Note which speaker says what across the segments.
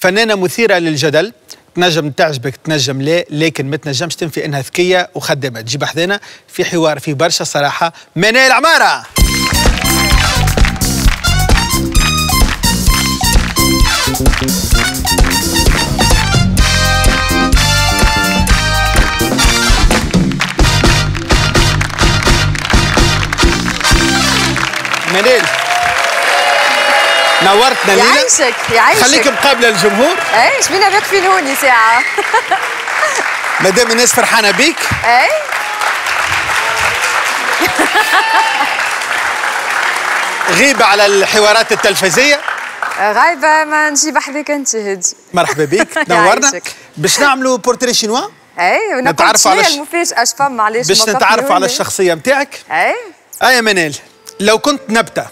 Speaker 1: فنانة مثيرة للجدل تنجم تعجبك تنجم لا لكن ما تنجمش تنفي إنها ذكية وخدامة. تجيب حذانا في حوار في برشا صراحة. منال عمارة! منال! نورتنا ليلى
Speaker 2: يعيشك يعيشك
Speaker 1: خليك مقابلة للجمهور
Speaker 2: اي شبينا بك في الهوني ساعة؟
Speaker 1: مادام الناس فرحانة بيك.
Speaker 2: اي
Speaker 1: غيبة على الحوارات التلفزية.
Speaker 2: غايبة ما نجيب حذاك انت هادي
Speaker 1: مرحبا بك
Speaker 2: يعيشك.
Speaker 1: باش نعملوا بورتري شينوا
Speaker 2: اي
Speaker 1: نتعرفوا على
Speaker 2: أش فما؟ علاش
Speaker 1: باش نتعرفوا على
Speaker 2: الهوني.
Speaker 1: الشخصية متاعك.
Speaker 2: اي
Speaker 1: آه يا منال لو كنت نبتة.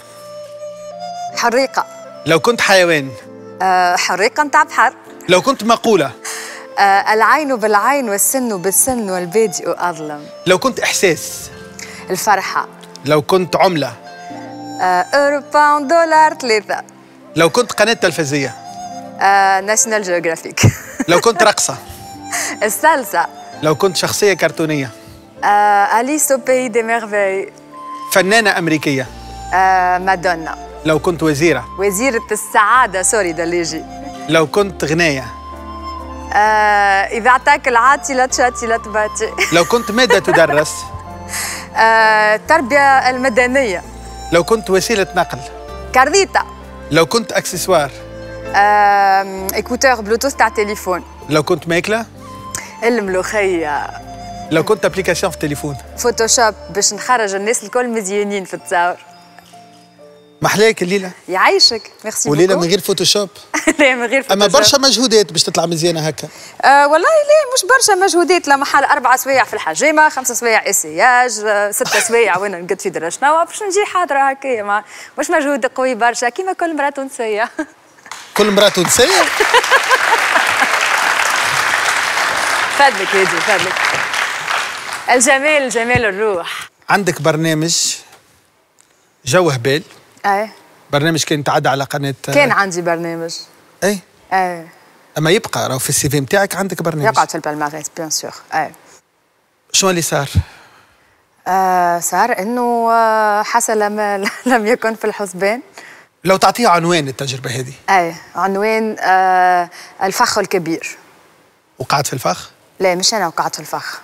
Speaker 2: حريقة.
Speaker 1: لو كنت حيوان.
Speaker 2: آه، حريقة نتاع بحر
Speaker 1: لو كنت مقولة.
Speaker 2: آه، العين بالعين والسن بالسن والبادئ أظلم.
Speaker 1: لو كنت إحساس.
Speaker 2: الفرحة.
Speaker 1: لو كنت عملة.
Speaker 2: آه، أورو باوند دولار ثلاثة
Speaker 1: لو كنت قناة تلفزية.
Speaker 2: National Geographic
Speaker 1: لو كنت رقصة.
Speaker 2: السالسا.
Speaker 1: لو كنت شخصية كرتونية.
Speaker 2: Alice au pays des merveilles
Speaker 1: فنانة أمريكية.
Speaker 2: مادونا
Speaker 1: لو كنت وزيرة.
Speaker 2: وزيرة السعادة sourire obligé
Speaker 1: لو كنت غناية
Speaker 2: آه، إذا أعطاك العاطي لا تشقى لا تباطي.
Speaker 1: لو كنت مادة تدرس.
Speaker 2: آه، التربية المدنية.
Speaker 1: لو كنت وسيلة نقل.
Speaker 2: كريطة
Speaker 1: لو كنت accessoire.
Speaker 2: آه، écouteur Bluetooth تاع تليفون.
Speaker 1: لو كنت ماكلة
Speaker 2: الملوخية
Speaker 1: لو كنت application في التليفون
Speaker 2: Photoshop باش نخرج الناس الكل مزيانين في التصاور.
Speaker 1: محلاك الليلة؟
Speaker 2: يعيشك. ميرسي
Speaker 1: وليلة
Speaker 2: beaucoup.
Speaker 1: من غير Photoshop؟
Speaker 2: لا من غير
Speaker 1: أما
Speaker 2: Photoshop.
Speaker 1: برشا مجهودات باش تطلع مزيانة هكا.
Speaker 2: آه والله لا مش برشا مجهودات. لا محل أربع سوايع في الحجامة خمسة سوايع essayage ستة سوايع وين نقعد في درا شنو باش نجي حاضرة هكايا ما مش مجهود قوي برشا كيما كل امرأة تونسية.
Speaker 1: كل مرة تونسية؟
Speaker 2: فضلك هادي فضلك. الجمال جمال الروح.
Speaker 1: عندك برنامج؟ جو هبال.
Speaker 2: إيه.
Speaker 1: برنامج كان تعدى على قناة
Speaker 2: كان عندي برنامج.
Speaker 1: أي
Speaker 2: إيه.
Speaker 1: أما يبقى راهو في ال CV نتاعك عندك برنامج.
Speaker 2: يقعد في ال palmarès bien sûr إيه.
Speaker 1: شنو اللي صار؟
Speaker 2: آه صار إنه آه، حصل ما لم يكن في الحسبان.
Speaker 1: لو تعطيه عنوان التجربة هذه.
Speaker 2: إيه عنوان آه الفخ الكبير.
Speaker 1: وقعت في الفخ؟
Speaker 2: لا مش أنا وقعت في الفخ.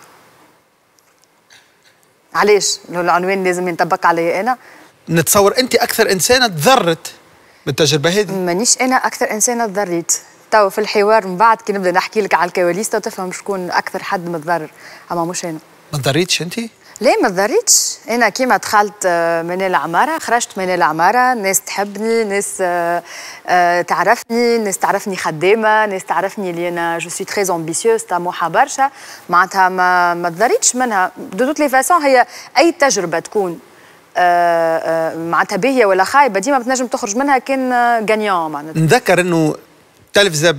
Speaker 2: علاش؟ لو العنوان لازم ينطبق علي أنا.
Speaker 1: نتصور أنت أكثر إنسانة تضرت بالتجربة هذه.
Speaker 2: مانيش أنا أكثر إنسانة تضريت تو في الحوار من بعد كي نبدأ نحكي لك على الكواليس تو تفهم شكون أكثر حد متضرر. أما مش أنا.
Speaker 1: ما تضريتش أنت؟
Speaker 2: لا ما تضريتش أنا كيما دخلت آه، منال عماره خرجت منال عماره ناس تحبني ناس آه، آه، تعرفني ناس تعرفني خدامة ناس تعرفني اللي أنا je suis très ambitieuse طموحه برشا معناتها ما ما تضريتش منها. de toutes les façons هي أي تجربة تكون معناتها باهيه ولا خايبة ديما بتنجم تخرج منها كان gagnant معناتها.
Speaker 1: نذكر أنه تلفزة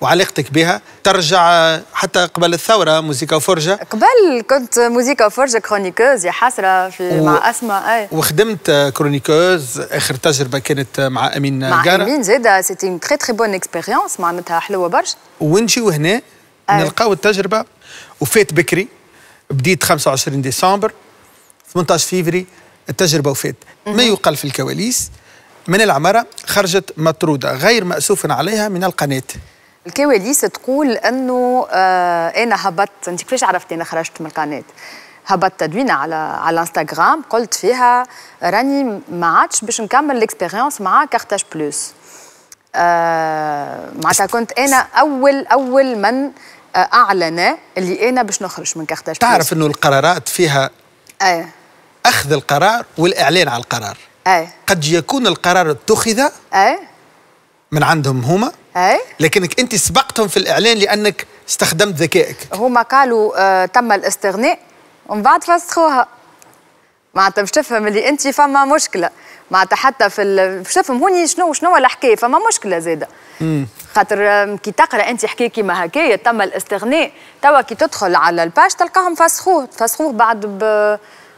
Speaker 1: وعلاقتك بها ترجع حتى قبل الثورة موسيقى وفرجة.
Speaker 2: قبل كنت موزيكا وفرجة chroniqueuse يا حسرة في
Speaker 1: و-
Speaker 2: مع أسماء أي.
Speaker 1: وخدمت chroniqueuse آخر تجربة كانت مع أمين
Speaker 2: مع
Speaker 1: قارة.
Speaker 2: أمين زاده c'était une très très bonne expérience معناتها حلوة برشا.
Speaker 1: ونجيو هنا
Speaker 2: أي.
Speaker 1: نلقاو التجربة وفات بكري بديت 25 ديسمبر 18 فيفري التجربة وفات ما يقال في الكواليس؟ منال عمارة خرجت مطرودة غير مأسوف عليها من القناة
Speaker 2: الكواليس تقول أنه آه أنا هبطت أنت كيفاش عرفتي أنا خرجت من القناه هبطت تدوينة على على الانستغرام قلت فيها راني ما عادش باش نكمل ال expérience مع كارتاج بلوس آه معناتها كنت أنا أول أول من آه أعلن اللي أنا باش نخرج من كارتاج
Speaker 1: تعرف أنه القرارات فيها
Speaker 2: اي
Speaker 1: أخذ القرار والإعلان على القرار.
Speaker 2: أي.
Speaker 1: قد يكون القرار اتخذ
Speaker 2: أي.
Speaker 1: من عندهم هما
Speaker 2: أي.
Speaker 1: لكنك أنت سبقتهم في الإعلان لأنك استخدمت ذكائك.
Speaker 2: هما قالوا آه تم الاستغناء ومن بعد فسخوها. معناتها باش تفهم اللي أنت فما مشكلة. معناتها حتى في ال- باش تفهم هوني شنو شنو الحكاية فما مشكلة زادة. خاطر آم، كي تقرأ أنت حكاية كيما هكايا تم الاستغناء توا كي تدخل على ال page تلقاهم فسخوه فسخوه بعد ب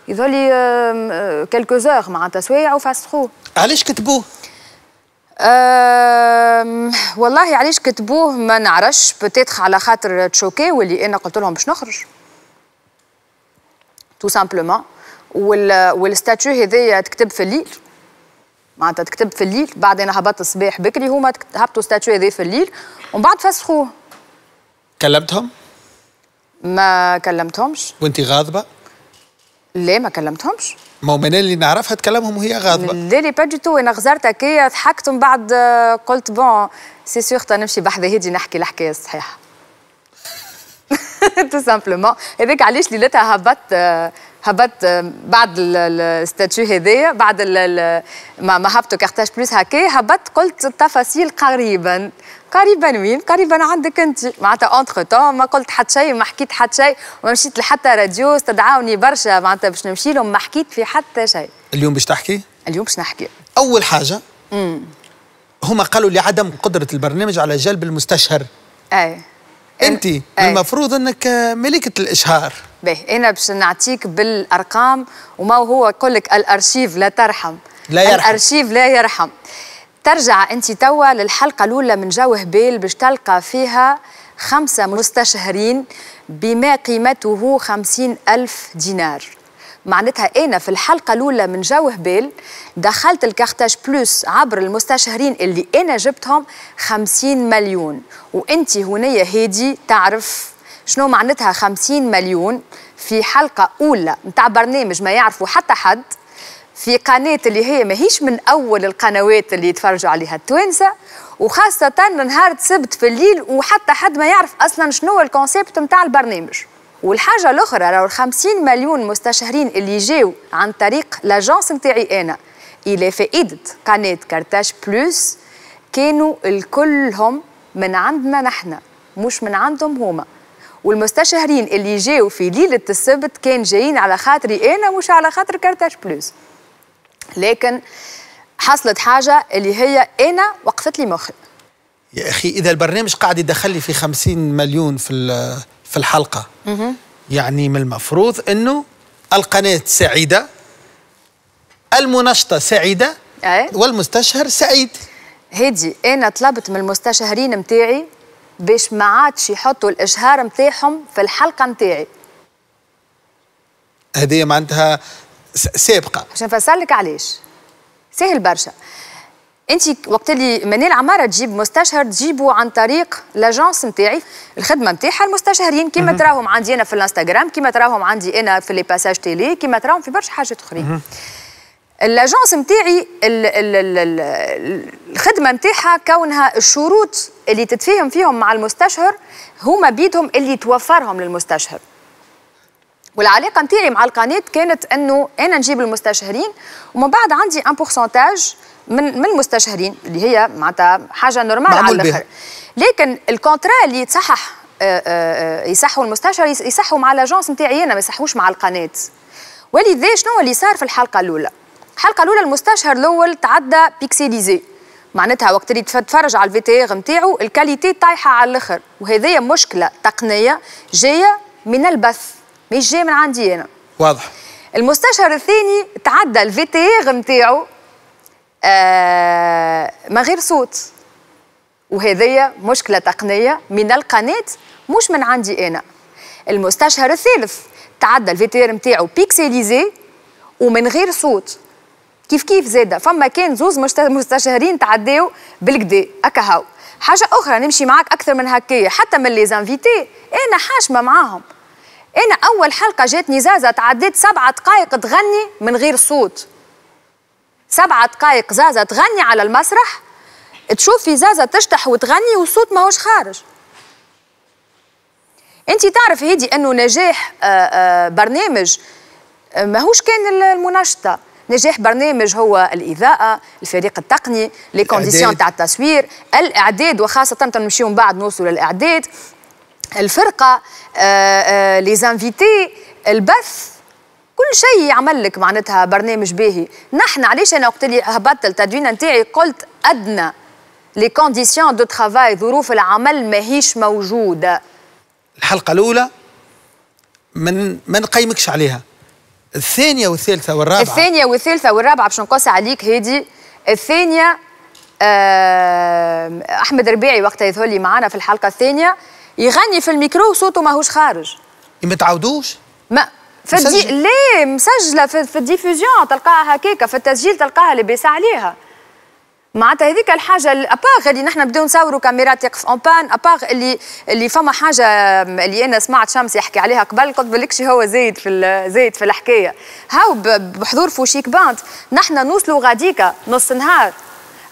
Speaker 2: يظهر لي quelques heures معناتها سوايع وفسخوه
Speaker 1: علاش كتبوه؟
Speaker 2: أم والله علاش كتبوه؟ ما نعرفش. peut-être على خاطر تشوكاو اللي أنا قلت لهم باش نخرج. tout simplement وال وال statut هذايا تكتب في الليل. معناتها تكتب في الليل. بعد أنا هبطت الصباح بكري هما هبطوا statut هذا في الليل. ومن بعد فسخوه
Speaker 1: كلمتهم؟
Speaker 2: ما كلمتهمش.
Speaker 1: وانت غاضبة؟
Speaker 2: لا ما كلمتهمش؟
Speaker 1: ما هو من اللي نعرفها تكلمهم وهي غاضبة.
Speaker 2: لا pas du tout أنا غزرت هكايا ضحكت ومن بعد آه، قلت bon c'est sûr نمشي بحذا هادي نحكي الحكاية الصحيحة. tout simplement هذاك علاش ليلتها هبطت آه، هبطت آه، بعد ال statut هذايا بعد ما هبطوا كارتاج بلوس هكا هبطت قلت التفاصيل قريبا. قريبا وين؟ قريبا عندك أنت. معناتها اونتخ تون ما قلت حتى شيء ما حكيت حتى شيء وما مشيت لحتى راديو استدعوني برشا. معناتها باش نمشي لهم ما حكيت في حتى شيء.
Speaker 1: اليوم باش تحكي؟
Speaker 2: اليوم باش نحكي.
Speaker 1: أول حاجة امم هما قالوا لعدم قدرة البرنامج على جلب المستشهر.
Speaker 2: أي.
Speaker 1: أنت أي. المفروض إنك ملكة الإشهار.
Speaker 2: باهي. أنا باش نعطيك بالأرقام وما هو يقول لك الأرشيف لا ترحم.
Speaker 1: لا يرحم.
Speaker 2: الأرشيف لا يرحم. ترجع انت توا للحلقة الأولى من جو هبيل باش تلقى فيها خمسة مستشهرين بما قيمته خمسين ألف دينار. معناتها أنا في الحلقة الأولى من جو هبيل دخلت الكارتاج بلوس عبر المستشهرين اللي أنا جبتهم خمسين مليون. وأنت هنية هادي تعرف شنو معناتها خمسين مليون في حلقة أولى متاع برنامج ما يعرفوا حتى حد. في قناة اللي هي ماهيش من أول القنوات اللي يتفرجوا عليها التوانسة وخاصة نهار سبت في الليل وحتى حد ما يعرف أصلا شنو ال concept متاع البرنامج. والحاجة الأخرى راهو 50 مليون مستشارين اللي جاوا عن طريق l'agence نتاعي أنا. إلى فائدة قناة كارتاج بلوس كانوا الكلهم من عندنا نحن مش من عندهم هما. والمستشارين اللي جاوا في ليلة السبت كان جايين على خاطري أنا مش على خاطر كارتاج بلوس. لكن حصلت حاجة اللي هي أنا وقفت لي مخي.
Speaker 1: يا أخي إذا البرنامج قاعد يدخل لي في 50 مليون في في الحلقة يعني من المفروض أنه القناة سعيدة المنشطة سعيدة
Speaker 2: أي؟
Speaker 1: والمستشهر سعيد.
Speaker 2: هدي أنا طلبت من المستشهرين متاعي باش ما عادش يحطوا الإشهار متاعهم في الحلقة متاعي.
Speaker 1: هذه معناتها سابقة.
Speaker 2: باش نفسر لك علاش. سهل برشا. انت وقت اللي منال عمارة تجيب مستشهر تجيبه عن طريق l'agence نتاعي. الخدمة نتاعها المستشهرين. كيما تراهم عندي أنا في الإنستغرام كيما تراهم عندي أنا في les passages télé كيما تراهم في برشا حاجات أخرين. ال l'agence نتاعي الخدمة نتاعها كونها الشروط اللي تتفاهم فيهم مع المستشهر هما بيدهم اللي توفرهم للمستشهر. والعلاقة نتاعي مع القناة كانت إنه أنا نجيب المستشهرين ومن بعد عندي un pourcentage من من المستشهرين اللي هي معناتها حاجة normal على الآخر. لكن ال contrat اللي يتصحح آه، آه، آه، يصحوا المستشهر يصحوا مع l'agence نتاعي أنا ما يصحوش مع القناة. ولذا شنو اللي صار في الحلقة الأولى؟ الحلقة الأولى المستشهر الأول تعدى pixelisé معناتها وقت اللي تتفرج على ال VTR نتاعو ال qualité طايحة على الآخر. وهذه مشكلة تقنية جاية من البث. مش جاية من عندي أنا.
Speaker 1: واضح.
Speaker 2: المستشهر الثاني تعدى ال VTR نتاعو آه من غير صوت. وهذه مشكلة تقنية من القناة مش من عندي أنا. المستشهر الثالث تعدى ال VTR نتاعو pixelisé ومن غير صوت. كيف كيف زادة فما كان زوز مستشهرين تعداو بالكدا هكا هاو. حاجة أخرى نمشي معاك أكثر من هكايا حتى من les invités أنا حاشمة معاهم. أنا أول حلقة جاتني زازة تعديت سبعة دقائق تغني من غير صوت. سبعة دقائق زازة تغني على المسرح. تشوفي زازة تشطح وتغني والصوت ماهوش خارج. أنت تعرف هيدي إنه نجاح آه، آه، برنامج آه، ماهوش كان المنشطة نجاح برنامج هو الاضاءه الفريق التقني les conditions تاع التصوير الإعداد وخاصة نمشيو من بعد نوصلوا للإعداد. الفرقة les invités البث كل شيء يعمل لك معناتها برنامج باهي. نحن علاش أنا وقت اللي هبطت التدوينه نتاعي؟ قلت أدنى les conditions de travail ظروف العمل ماهيش موجودة.
Speaker 1: الحلقة الأولى من ما نقيمكش عليها. الثانية والثالثة والرابعة.
Speaker 2: الثانية والثالثة والرابعة باش نقص عليك هادي. الثانية آه أحمد ربيعي وقت يظهر لي معنا في الحلقة الثانية. يغني في الميكرو وصوته ماهوش خارج.
Speaker 1: ما تعودوش
Speaker 2: ما في الدي... ليه؟ مسجلة في, في ال diffusion تلقاها هكاك في التسجيل تلقاها لاباس عليها. معناتها هذيك الحاجة اباغ اللي نحن نبداو نصوروا كاميرات يقف اون بان اباغ اللي اللي فما حاجة اللي أنا سمعت شمس يحكي عليها قبل قلت بالكش هو زايد في زايد في الحكاية. هاو بحضور فوشيك باند نحن نوصلوا غاديكا نص نهار.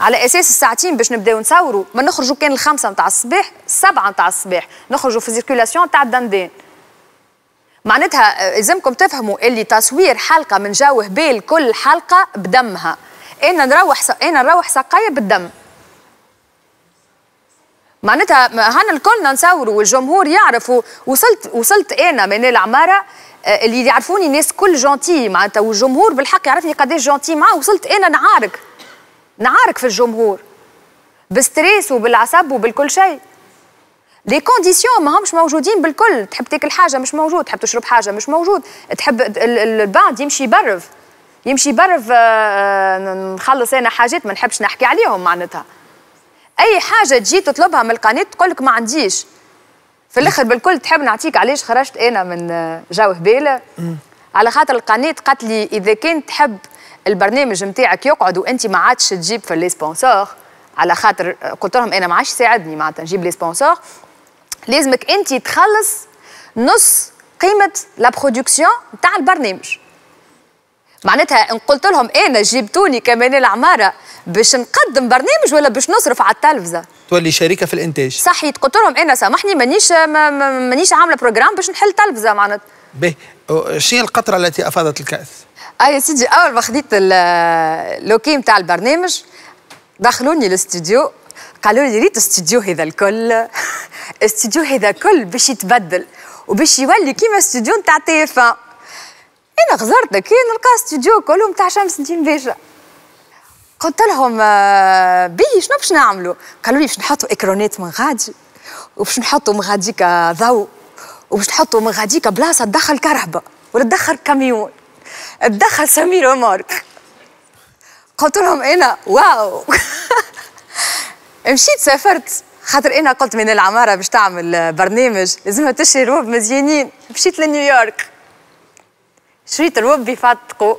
Speaker 2: على أساس الساعتين باش نبداو نصوروا ما نخرجوا كان الخمسة نتاع الصباح السبعة نتاع الصباح. نخرجوا في سيركيلاسيون تاع الدندان. معناتها لازمكم تفهموا اللي تصوير حلقة من جو هبال كل حلقة بدمها. أنا نروح س... أنا نروح سقاية بالدم. معناتها هنا الكلنا نصوروا والجمهور يعرف. وصلت وصلت أنا من العمارة آه، اللي يعرفوني ناس كل جونتي معناتها والجمهور بالحق يعرفني قداش جونتي معاه. وصلت أنا نعارك. نعارك في الجمهور بستريس وبالعصب وبالكل شيء. لي كونديسيون ما همش موجودين بالكل. تحب تاكل حاجة مش موجود تحب تشرب حاجة مش موجود. تحب البعض يمشي برف. يمشي برف آه، نخلص أنا حاجات ما نحبش نحكي عليهم معناتها. أي حاجة تجي تطلبها من القناة تقول لك ما عنديش. في الآخر بالكل تحب نعطيك علاش خرجت أنا من آه، جو هبالة. على خاطر القناة قالت لي إذا كان تحب البرنامج نتاعك يقعد وانت ما عادش تجيب في les sponsors. على خاطر قلت لهم أنا ما عادش يساعدني معناتها نجيب les sponsors. لازمك انت تخلص نص قيمة la production نتاع البرنامج. معناتها إن قلت لهم أنا جبتوني كمنال عمارة باش نقدم برنامج ولا باش نصرف على التلفزة؟
Speaker 1: تولي شريكه في الإنتاج.
Speaker 2: صحيت قلت لهم أنا سامحني مانيش مانيش عاملة programme باش نحل تلفزه معناتها.
Speaker 1: باهي شنو القطرة التي افاضت الكأس؟
Speaker 2: آه يا سيدي أول ما خديت اللوكيم تاع البرنامج دخلوني الاستوديو قالوا لي ريت استوديو هذا الكل. استوديو هذا الكل باش يتبدل وباش يولي كيما استوديو نتاع تي إف أنا غزرت كي نلقى استوديو كلهم تاع شمس الدين باشا قلت لهم آه، بي شنو باش نعملوا؟ قالوا لي باش نحطوا إكرونات من غادي وباش نحطوا من غاديك ضوء وباش نحطوا من غاديك بلاصة تدخل كهرباء ولا تدخل كاميون. تدخل سمير ومارك قلت لهم إنا واو. مشيت سافرت خاطر إنا قلت من العمارة باش تعمل برنامج لازمها تشري روب مزيانين. مشيت لنيويورك. شريت الروب بيفتقوا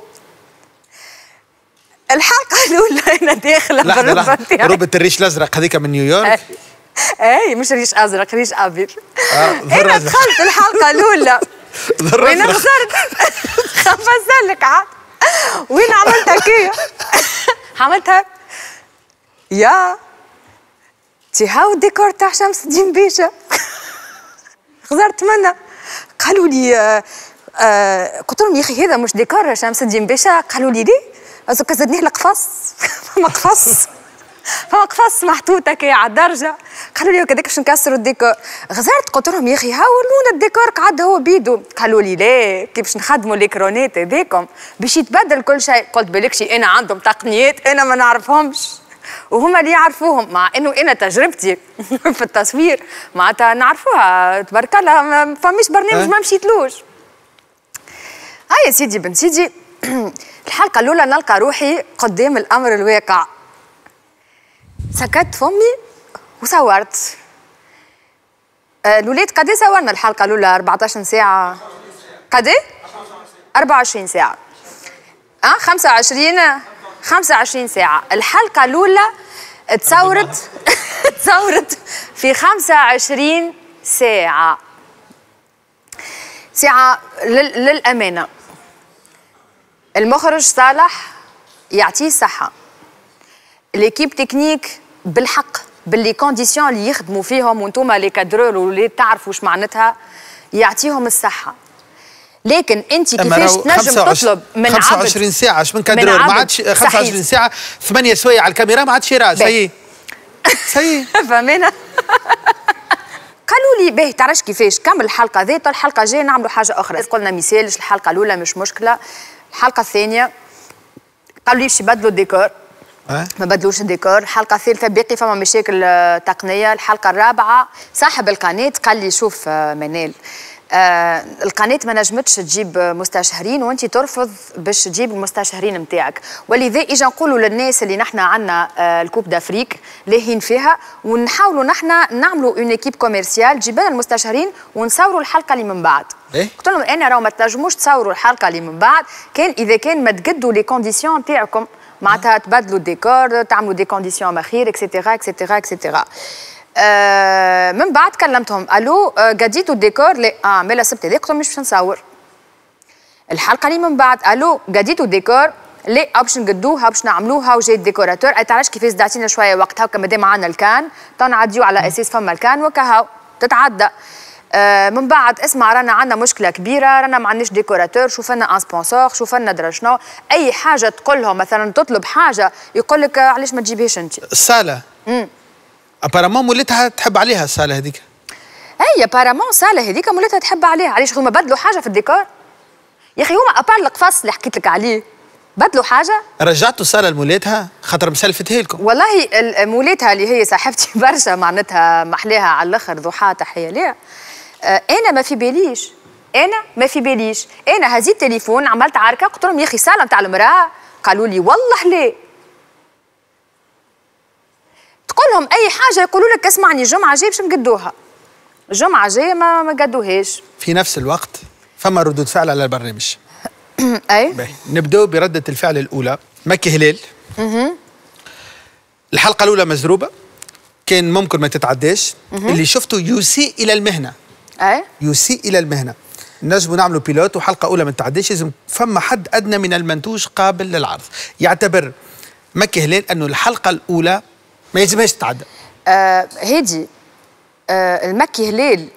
Speaker 2: الحلقة الأولى أنا داخلة
Speaker 1: بالربة تاعي روبة الريش الأزرق هذيك من نيويورك؟
Speaker 2: أي مش ريش أزرق ريش أبيض. آه أنا دخلت الحلقة الأولى. وين خسرت خاف أسألك عاد. وين عملت هكايا عملتها؟ يا تي هاو الديكور تاع شمس الدين باشا خسرت منها. قالوا لي آه، آه قلت لهم يا أخي هذا مش ديكور شمس الدين باشا قالوا لي ليه؟ زدنيه القفص فما قفص. فما قفص محطوط هكا على الدرجه قالوا لي كذاك باش نكسروا الديكور. غزرت قلت لهم يا أخي هاولونا الديكور قعد هو بيدو. قالوا لي لا كي باش نخدموا ليكرونات هذيكم؟ باش يتبدل كل شيء. قلت بالكشي أنا عندهم تقنيات أنا ما نعرفهمش. وهما اللي يعرفوهم مع إنه أنا تجربتي في التصوير. معناتها نعرفوها تبارك الله ما فماش برنامج ما مشيتلوش. هاي يا سيدي بن سيدي. الحلقة الأولى نلقى روحي قدام الأمر الواقع. سكت فمي. وصورت. آه، الولاد قد صورنا الحلقة الأولى؟ 14 ساعة. قد 24 ساعة. آه 25 25 ساعة. الحلقة الأولى تصورت تصورت في 25 ساعة. ساعة للأمانة. المخرج صالح يعطيه صحة l'équipe technique بالحق. ب les conditions اللي يخدموا فيهم وأنتم les cadreurs واللي تعرفوا واش معناتها يعطيهم الصحة. لكن انت كيفاش تنجم تطلب من
Speaker 1: 25 ساعة اش من cadreur ما عادش 25 ساعة ثمانية سوايع على الكاميرا ما عادش راس سي سي
Speaker 2: فهمينا؟ قالوا لي باهي تعرفش كيفاش؟ كمل الحلقة ذات الحلقة الجايه نعملوا حاجة أخرى. قلنا مثال الحلقة الأولى مش مشكلة الحلقة الثانية. قالوا لي باش يبدلوا الديكور. أه؟ ما بدلوش الديكور. الحلقة الثالثه باقي فما مشاكل آه، تقنية. الحلقة الرابعة صاحب القناة قال لي شوف آه، منال آه القناة ما نجمتش تجيب مستشارين وانت ترفض باش تجيب المستشارين نتاعك. ولذا إجا نقولوا للناس اللي نحن عندنا آه ال Coupe d'Afrique لاهين فيها ونحاولوا نحن نعملوا une équipe commerciale تجيب لنا المستشارين ونصوروا الحلقة اللي من بعد.
Speaker 1: إيه؟
Speaker 2: قلت لهم أنا راهو ما تنجموش تصوروا الحلقة اللي من بعد كان إذا كان ما تقدوا les conditions نتاعكم. معناتها تبدلوا الديكور تعملوا des conditions مخير et cetera et cetera et cetera من بعد كلمتهم ألو آه قديتوا الديكور لا آه ملا سبت لهم مش باش نصور. الحلقة اللي من بعد ألو قديتوا الديكور لا باش نقدوها باش نعملوها وجاي ال décorateur. تعرفش كيفاش دعتينا شوية وقت هكا مادام عندنا الكان تو نعديو على أساس فما الكان وكهو تتعدى. من بعد اسمع رانا عندنا مشكلة كبيرة رانا ما عندناش décorateur شوف لنا un sponsor شوف لنا درا شنو. أي حاجة تقول لهم مثلا تطلب حاجة يقول لك علاش ما تجيبهاش أنت؟
Speaker 1: الصاله apparemment مولتها تحب عليها الصاله هذيك.
Speaker 2: هي apparemment صاله هذيك مولتها تحب عليها. علاش هما بدلوا حاجة في الديكور؟ يا أخي هما à part القفص اللي حكيت لك عليه بدلوا حاجة؟
Speaker 1: رجعتوا الصاله لمولاتها؟ خاطر مسلفتها لكم.
Speaker 2: والله ال- مولاتها اللي هي صاحبتي برشا معناتها محلاها على الأخر ضحى تحيه ليها آه، أنا ما في باليش. أنا ما في باليش. أنا هزيت تليفون عملت عركة قلت لهم يا أخي صاله نتاع المراه قالوا لي والله لا. تقول لهم أي حاجة يقولوا لك اسمعني الجمعة الجايه باش نقدوها. الجمعة الجايه ما ما قدوهاش.
Speaker 1: في نفس الوقت فما ردود فعل على البرنامج. أي. نبداو بردة الفعل الأولى. مكي هلال. الحلقة الأولى مزروبة. كان ممكن ما تتعداش. اللي شفته يسيء إلى المهنة.
Speaker 2: اي
Speaker 1: يسيء إلى المهنة. نجموا نعملوا بيلوت وحلقة أولى ما تتعداش لازم فما حد أدنى من المنتوج قابل للعرض. يعتبر مكي هلال أنه الحلقة الأولى ما يلزمهاش تتعدى
Speaker 2: آه هادي آه المكي هلال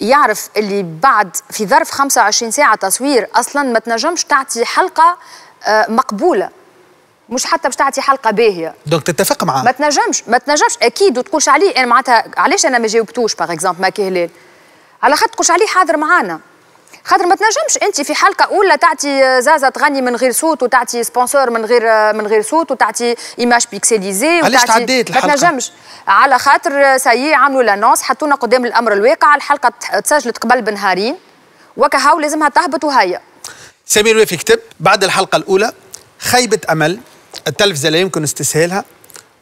Speaker 2: يعرف اللي بعد في ظرف 25 ساعة تصوير أصلا ما تنجمش تعطي حلقة آه مقبولة. مش حتى باش تعطي حلقة باهية.
Speaker 1: donc تتفق معاه.
Speaker 2: ما تنجمش ما تنجمش. أكيد وتقولش عليه أنا معناتها علاش أنا ما جاوبتوش par exemple ماكي هلال. على خاطر تقولش عليه حاضر معانا. خاطر ما تنجمش أنت في حلقة أولى تعطي زازا تغني من غير صوت وتعطي sponsor من غير من غير صوت وتعطي image pixelisée
Speaker 1: علاش تعديت
Speaker 2: ما
Speaker 1: الحلقة؟
Speaker 2: تنجمش. على خاطر سايي عملوا لانونس حطونا قدام الأمر الواقع الحلقة تسجلت قبل بنهارين وكهو لازمها تهبط وهيا.
Speaker 1: سمير وافي كتب بعد الحلقة الأولى خيبة أمل. التلفزة لا يمكن استسهالها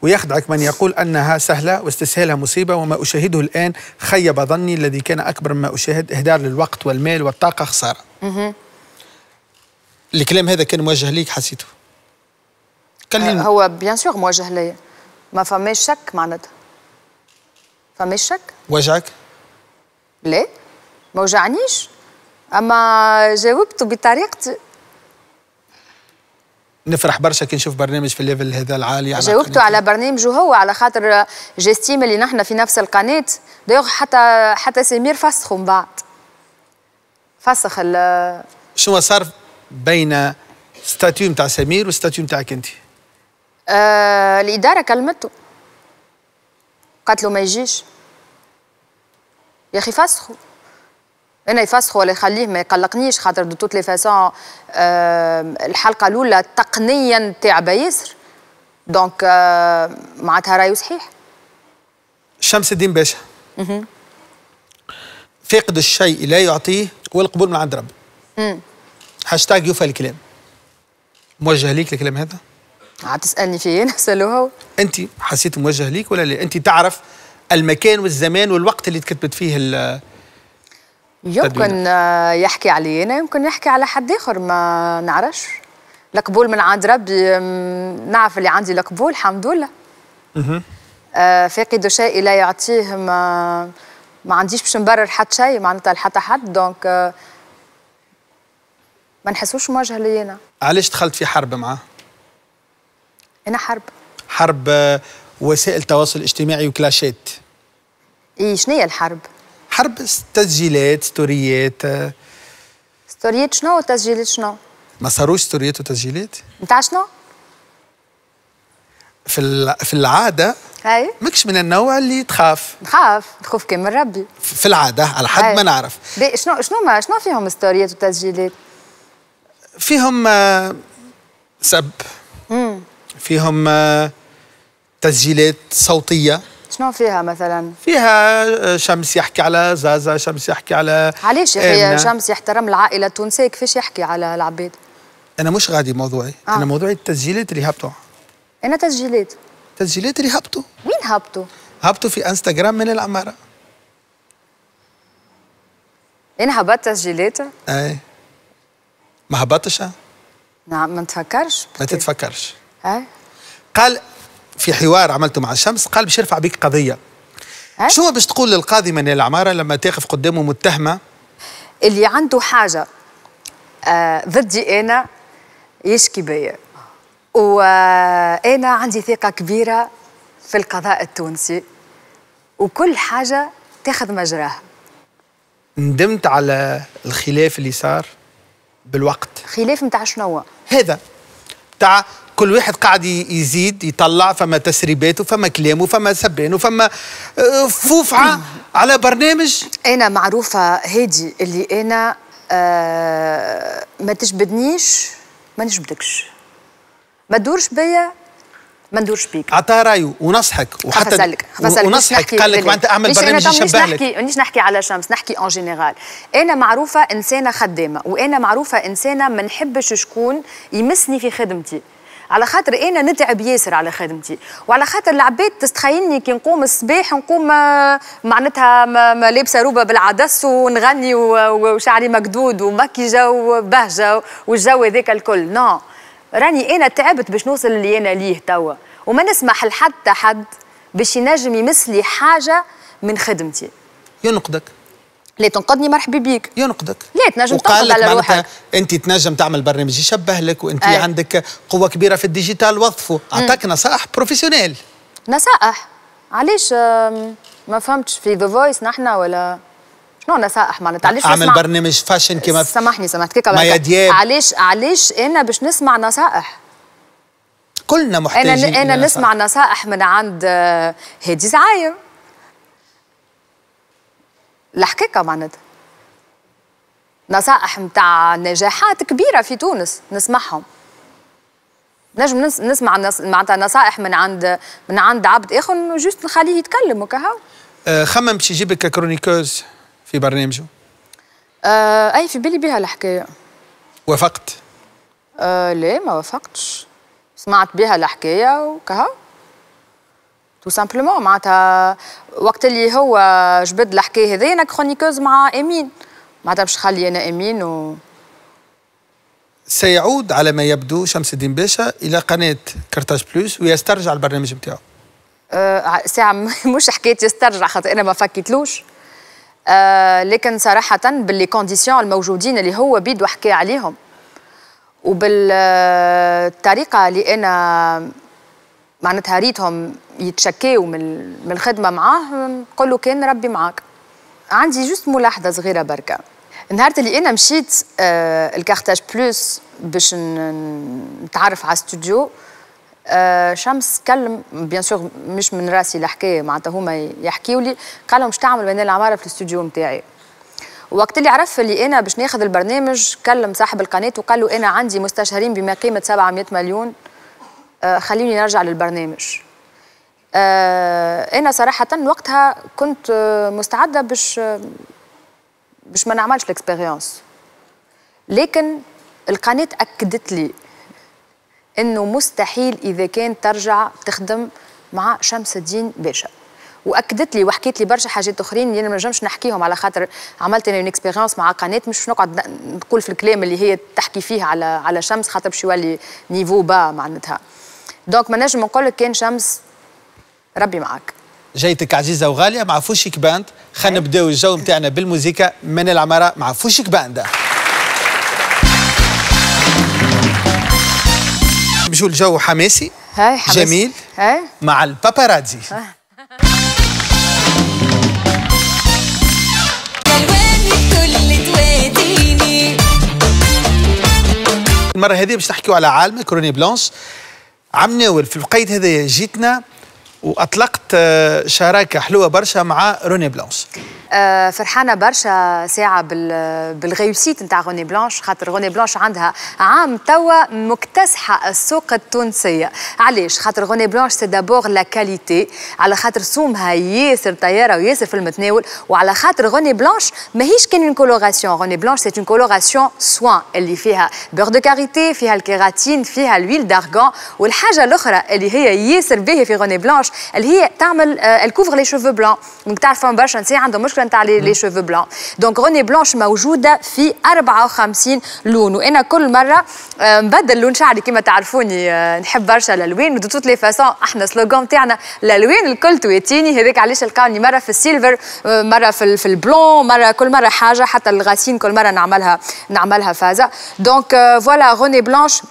Speaker 1: ويخدعك من يقول أنها سهلة واستسهالها مصيبة وما أشاهده الآن خيب ظني الذي كان أكبر مما أشاهد إهدار للوقت والمال والطاقة خسارة. الكلام هذا كان موجه ليك حسيته؟ كان لي
Speaker 2: هو bien sûr موجه ليا ما فماش شك معناتها. فماش شك؟
Speaker 1: وجعك؟
Speaker 2: لا. ما وجعنيش. أما جاوبته بطريقتي
Speaker 1: نفرح برشا كي نشوف برنامج في ال level هذا العالي. على
Speaker 2: جاوبته. على برنامجه هو على خاطر j'estime اللي نحن في نفس القناة. دايوغ حتى حتى سمير فسخوا من بعد. فسخ ال
Speaker 1: شنو صار بين statut نتاع سمير و statut نتاعك أنت؟
Speaker 2: آه الإدارة كلمته. قالت له ما يجيش. يا أخي فسخوا. أنا يفسخوا ولا يخليه ما يقلقنيش خاطر de toutes les façons الحلقة الأولى تقنيا تعبة ياسر donc آه معناتها رايو صحيح.
Speaker 1: شمس الدين باشا. فاقد الشيء لا يعطيه والقبول من عند ربي هاشتاج يوفى الكلام. موجه ليك الكلام هذا؟
Speaker 2: عاد تسألني فيه سألو هو.
Speaker 1: أنت حسيت موجه ليك ولا لا؟ أنت تعرف المكان والزمان والوقت اللي تكتبت فيه
Speaker 2: يمكن يحكي علي أنا يمكن يحكي على حد آخر ما نعرفش. القبول من عند ربي نعرف اللي عندي القبول الحمد لله. آه، فاقد شيء لا يعطيه ما ما عنديش باش نبرر حتى شيء معناتها لحتى حد. donc آه، ما نحسوش موجه لي أنا
Speaker 1: علاش دخلت في حرب معاه؟
Speaker 2: أنا حرب.
Speaker 1: حرب آه، وسائل التواصل الاجتماعي وكلاشات.
Speaker 2: إي شنو هي الحرب؟
Speaker 1: حرب تسجيلات ستوريات آه،
Speaker 2: ستوريات شنو وتسجيلات شنو
Speaker 1: ما صاروش ستوريات وتسجيلات
Speaker 2: نتاع شنو
Speaker 1: في في العادة
Speaker 2: هاي
Speaker 1: ماكش من النوع اللي تخاف.
Speaker 2: نخاف نخوف كان من ربي.
Speaker 1: في العادة على حد
Speaker 2: هاي.
Speaker 1: ما نعرف.
Speaker 2: شنو شنو ما شنو فيهم ستوريات وتسجيلات
Speaker 1: فيهم آه، سب. فيهم آه، تسجيلات صوتية.
Speaker 2: شنو فيها مثلا؟
Speaker 1: فيها شمس يحكي على زازا شمس يحكي على
Speaker 2: علاش يا أخي شمس يحترم العائلة التونسية كيفاش يحكي على العباد؟
Speaker 1: أنا مش غادي موضوعي. آه. أنا موضوعي التسجيلات اللي هبطوا.
Speaker 2: أنا تسجيلات.
Speaker 1: تسجيلات اللي هبطوا.
Speaker 2: وين هبطوا؟
Speaker 1: هبطوا في إنستغرام من العمارة.
Speaker 2: أنا هبطت تسجيلات؟
Speaker 1: أي. ما هبطش؟
Speaker 2: نعم ما تفكرش.
Speaker 1: ما تتفكرش.
Speaker 2: أي.
Speaker 1: قال في حوار عملته مع الشمس قال باش يرفع بك قضية. شو باش تقول للقاضي من العمارة لما تقف قدامه متهمة؟
Speaker 2: اللي عنده حاجة آه ضدي أنا يشكي بيا. وأنا عندي ثقة كبيرة في القضاء التونسي. وكل حاجة تاخذ مجراها.
Speaker 1: ندمت على الخلاف اللي صار بالوقت.
Speaker 2: خلاف نتاع شنو
Speaker 1: هذا تاع كل واحد قاعد يزيد يطلع فما تسريبات وفما كلام وفما سبان وفما آه، فوفعة على برنامج.
Speaker 2: أنا معروفة هادي اللي أنا آه ما تجبدنيش ما نجبدكش. ما تدورش بيا ما ندورش بيك.
Speaker 1: عطاه رأيه ونصحك
Speaker 2: وحتى فسألك. فسألك.
Speaker 1: ونصحك قال لك معناتها أعمل برنامج يشبه لك.
Speaker 2: مانيش نحكي على شمس نحكي en général أنا معروفة إنسانة خدامة وأنا معروفة إنسانة ما نحبش شكون يمسني في خدمتي. على خاطر أنا نتعب ياسر على خدمتي. وعلى خاطر العباد تستخيلني كي نقوم الصباح نقوم آه، معناتها لابسة روبة بالعدس ونغني وشعري مكدود ومكيجه وبهجة والجو هذاك الكل. non راني أنا تعبت باش نوصل اللي أنا ليه توا. وما نسمح لحتى حد باش ينجم يمسلي حاجة من خدمتي.
Speaker 1: ينقدك.
Speaker 2: لا تنقدني مرحبا بيك
Speaker 1: ينقدك
Speaker 2: لا تنجم تنقد على روحك.
Speaker 1: أنت تنجم تعمل برنامج يشبه لك وأنت أي. عندك قوة كبيرة في ال digital وظفه أعطاك نصائح professionnels.
Speaker 2: نصائح؟ علاش ما فهمتش في ذا فويس نحن ولا شنو نصائح معناتها؟ علاش
Speaker 1: أعمل نسمع... برنامج fashion كما
Speaker 2: سامحني سامحتك
Speaker 1: دياب.
Speaker 2: علاش علاش أنا باش نسمع نصائح؟
Speaker 1: كلنا محتاجين
Speaker 2: أنا أنا نسمع نصائح. من عند هادي زعايم الحقيقة معناتها نصائح نتاع نجاحات كبيرة في تونس نسمعهم. نجم نسمع معناتها نصائح من عند من عند عبد اخر juste نخليه يتكلم وكهو
Speaker 1: أه خمم باش يجيبك chroniqueuse في برنامجه.
Speaker 2: أه أي في بالي بها الحكاية.
Speaker 1: وافقت.
Speaker 2: أه ليه ما وافقتش. سمعت بها الحكاية وكهو tout simplement معناتها وقت اللي هو جبد الحكاية هذيا أنا chroniqueuse مع امين معناتها باش نخلي أنا امين و
Speaker 1: سيعود على ما يبدو شمس الدين باشا إلى قناة Carthage Plus ويسترجع البرنامج نتاعو
Speaker 2: أه ساعة مش حكاية يسترجع خاطر أنا ما فكيتلوش. أه لكن صراحة بال les conditions الموجودين اللي هو بيدو حكي عليهم. وبالطريقة اللي أنا معناتها ريتهم يتشكاو من الخدمة معاه نقول له كان ربي معاك. عندي juste ملاحظة صغيرة بركة. النهار اللي أنا مشيت آه ال Carthage Plus باش نتعرف على استوديو آه شمس كلم bien sûr مش من راسي الحكاية معناتها هما يحكيوا لي قال لهم تعمل بين العمارة في الاستوديو نتاعي وقت اللي عرف اللي أنا باش ناخذ البرنامج كلم صاحب القناة وقال له أنا عندي مستشارين بما قيمة 700 مليون. خليني نرجع للبرنامج. آه أنا صراحة وقتها كنت مستعدة باش باش ما نعملش ال expérience لكن القناة أكدت لي إنه مستحيل إذا كان ترجع تخدم مع شمس الدين باشا. وأكدت لي وحكيت لي برشا حاجات أخرين اللي ما نجمش نحكيهم على خاطر عملت أنا expérience مع قناة. مش نقعد نقول في الكلام اللي هي تحكي فيه على على شمس خاطر باش يولي niveau bas معناتها. donc ما نجم نقول لك كان شمس ربي معك
Speaker 1: جيتك عزيزة وغالية مع فوشيك باند. خلينا نبدأو الجو نتاعنا بالموسيقى. من العمارة مع فوشيك باند. نمشيو الجو حماسي.
Speaker 2: هاي حماسي.
Speaker 1: جميل.
Speaker 2: هاي.
Speaker 1: مع الباباراتزي المرة هذه باش نحكيو على عال marque René Blanche عم ناول في الوقيت هذايا جيتنا وأطلقت آه، شراكة حلوة برشا مع René
Speaker 2: Blanche فرحانة برشا ساعة بال réussite نتاع René Blanche خاطر René Blanche عندها عام توا مكتسحة السوق التونسية. علاش؟ خاطر René Blanche c'est d'abord la qualité على خاطر سومها ياسر طيارة وياسر في المتناول وعلى خاطر René Blanche ماهيش كان une coloration René Blanche c'est une coloration soin اللي فيها beurre de karité فيها الكيراتين فيها ال huile d'argan والحاجة الأخرى اللي هي ياسر باهيه في René Blanche اللي هي تعمل ال couvre les cheveux blancs donc تعرفوا برشا نساء عندهم مشكلة نتاع les cheveux blancs donc René Blanche موجودة في 54 لون. وأنا كل مرة نبدل لون شعري كما تعرفوني نحب برشا الألوان. de toutes les façons أحنا slogan تاعنا الألوان الكل تواتيني هذاك علاش لقاوني مرة في ال silver مرة في في ال blond مرة كل مرة حاجة حتى ال racines كل مرة نعملها نعملها فازة. donc voilà René Blanche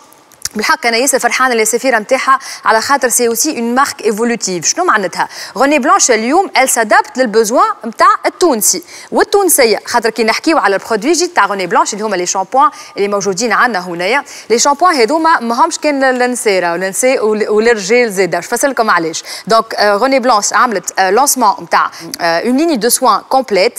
Speaker 2: بالحق أنا ياسر فرحانه اللي السفيره نتاعها على خاطر c'est aussi une marque évolutive شنو معناتها؟ René Blanche اليوم elle s'adapte لل besoins نتاع التونسي. والتونسية خاطر كي نحكيو على ال produits جدد تاع René Blanche اللي هما les shampooings اللي موجودين عندنا هنايا. les shampooings هذوما ماهمش كان للنساء والنساء وللرجال زاده باش علاش. donc René Blanche عملت lancement نتاع une ligne de soins complète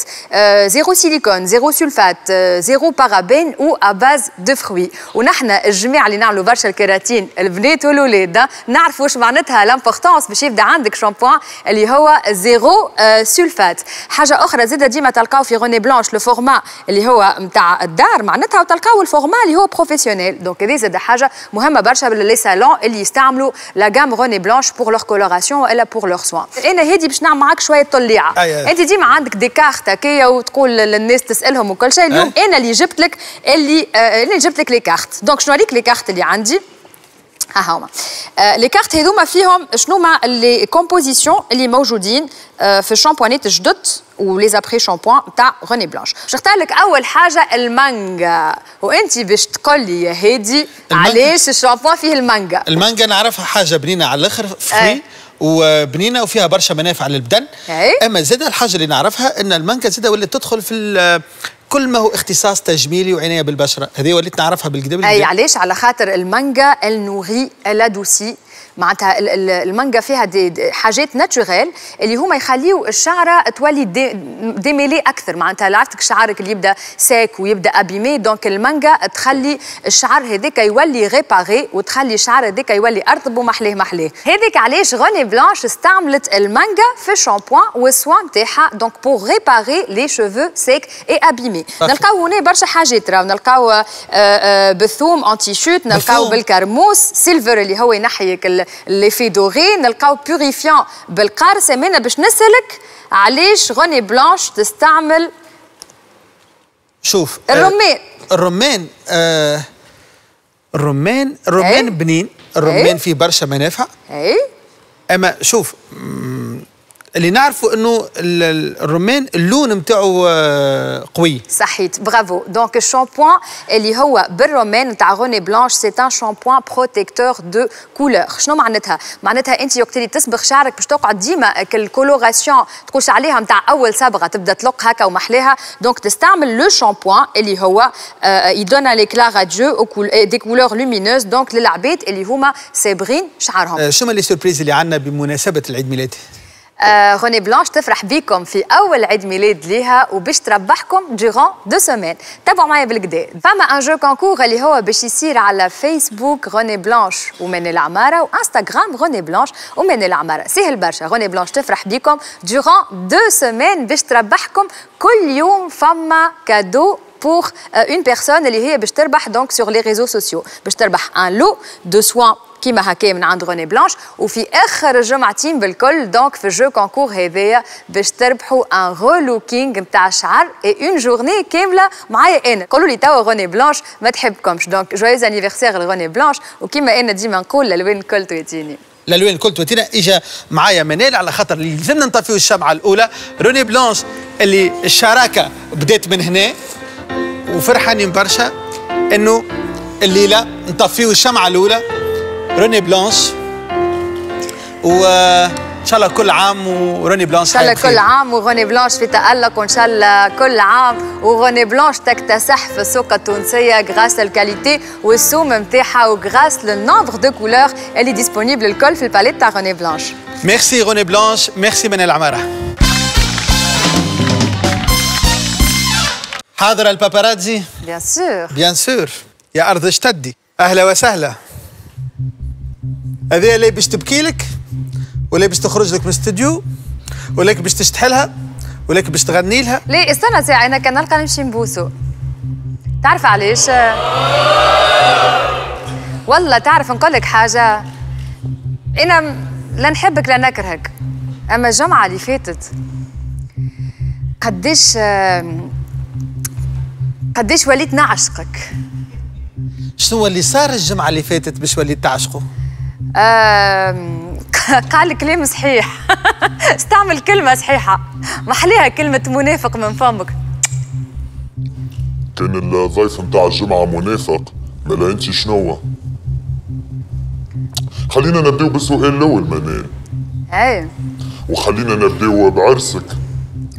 Speaker 2: zéro silicone zéro sulfate zéro paraben و à base de fruits ونحن الجماعه اللي نعملوا برشا برشا الكيراتين البنات والولاد نعرفوا واش معناتها l'importance باش يبدأ عندك شامبوان اللي هو zéro sulfate حاجة أخرى زاده ديما تلقاو في René Blanche le format اللي هو نتاع الدار معناتها وتلقاو ال format اللي هو professionnel donc هذه زاده حاجة مهمة برشا les salons اللي يستعملوا la gamme René Blanche pour leur coloration والا pour leurs soins أنا هذه باش نعمل معاك شوية طليعة. أنت ديما عندك des cartes هكايا وتقول للناس تسألهم وكل شيء. اليوم أنا اللي جبت لك اللي آه اللي جبت لك les cartes donc شنو les cartes اللي عندي ها هما آه les cartes هذوما فيهم شنو ما les compositions اللي موجودين آه في الشامبوانات الجدد و les après-shampooings تاع René Blanche باش نختار لك اول حاجة المانجا وانت باش تقول لي يا هادي علاش الشامبوان فيه المانجا
Speaker 1: المانجا نعرفها حاجة بنينه على الآخر فري وبنينه وفيها برشا منافع للبدن
Speaker 2: أي.
Speaker 1: اما زاد الحاجة اللي نعرفها ان المانجا زاد ولات تدخل في كل ما هو اختصاص تجميلي وعناية بالبشرة. هذه وليت نعرفها بالكدا
Speaker 2: أي علاش؟ على خاطر المانجا elle nourrit, elle adoucit معناتها المانجا فيها des, حاجات naturelles اللي هما يخليو الشعره تولي démêlés أكثر. معناتها عرفتك شعرك اللي يبدأ sec ويبدأ abîmé donc المانجا تخلي الشعر هذاك يولي réparé وتخلي الشعر هذاك يولي ارطب ومحليه محليه هذيك علاش غوني بلانش استعملت المانجا في ال shampooing وال soin تاعها donc pour réparer les cheveux secs et abîmés نلقاو هنا برشا حاجات راهو. نلقاو بثوم anti-chute نلقاو بالكرموس silver اللي هو ينحيك l'effet doré نلقاو purifiant بالقارص أنا باش نسألك علاش غوني بلانش تستعمل
Speaker 1: شوف
Speaker 2: الرمان
Speaker 1: آه الرمان آه الرمان الرمان
Speaker 2: أي.
Speaker 1: بنين. الرمان أي. فيه برشا منافع.
Speaker 2: اي
Speaker 1: أما شوف اللي نعرفه إنه الرمان اللون نتاعو قوي.
Speaker 2: صحيت. برافو donc ال shampooing اللي هو بالرمان نتاع غوني بلانش c'est un shampooing protecteur de couleur شنو معناتها؟ معناتها أنت وقت اللي تصبغ شعرك باش تقعد ديما ال coloration تقولش عليها نتاع أول صبغة تبدأ تلق هكا ومحلاها donc تستعمل le shampooing اللي هو ي donne un éclat radieux des couleurs lumineuses donc للعباد اللي هما صابغين شعرهم.
Speaker 1: شو les surprises اللي عندنا بمناسبة العيد ميلاد
Speaker 2: آه بلانش تفرح بيكم في أول عيد ميلاد ليها وباش تربحكم durant deux semaines تابعوا معايا بالكدا فما un jeu concours اللي هو باش يصير على فيسبوك غوني بلانش ومنال عمارة وإنستغرام غوني بلانش ومنال عمارة. سهل برشا. غوني بلانش تفرح بيكم durant deux semaines باش تربحكم كل يوم فما cadeau pour euh, une personne اللي هي باش تربح donc sur les réseaux sociaux. باش تربح un lot de soins كيما هكا من عند غوني بلانش وفي آخر الجمعتين بالكل donc في ال jeu concours هذايا باش تربحوا un relooking نتاع شعر et une journée كاملة معايا أنا. قولوا لي توا غوني بلانش ما تحبكمش. donc joyeux anniversaire لغوني بلانش وكيما أنا ديما نقول الالوان الكل تويتيني.
Speaker 1: الالوان الكل تويتينا إجا معايا منال على خاطر اللي لازمنا نطفيو الشمعة الأولى. روني بلانش اللي الشراكة بدات من هنا وفرحانين برشا إنه الليلة نطفيو الشمعة الأولى. روني بلانش. و إن شاء الله كل عام وروني بلانش
Speaker 2: إن شاء الله كل عام وروني بلانش في تألق وإن شاء الله كل عام وروني بلانش تكتسح في السوق التونسية grâce ال qualité والسوم نتاعها و grâce le nombre de couleurs اللي disponibles الكل في ال palette تاع روني بلانش.
Speaker 1: ميرسي غوني بلانش. ميرسي من العمارة حاضر الباباراتزي؟
Speaker 2: bien sûr
Speaker 1: bien sûr يا أرض اشتدي أهلا وسهلا. هذه اللي باش تبكي لك ولا باش تخرج لك من الاستوديو ولا باش تشتحلها ولا باش تغني لها.
Speaker 2: ليه؟ استنى ساعة أنا كان نلقى نمشي نبوسو. تعرف علاش؟ والله تعرف نقول لك حاجة. أنا لا نحبك لا نكرهك. أما الجمعة اللي فاتت قديش قديش وليت نعشقك
Speaker 1: شنو اللي صار الجمعة اللي فاتت باش وليت تعشقه؟
Speaker 2: قال كلام صحيح. استعمل كلمة صحيحة. محليها كلمة منافق من فمك.
Speaker 3: كان الضيف متاع الجمعة منافق. ملا انت شنو خلينا نبداو بالسؤال الأول منال.
Speaker 2: أي.
Speaker 3: وخلينا نبداو بعرسك.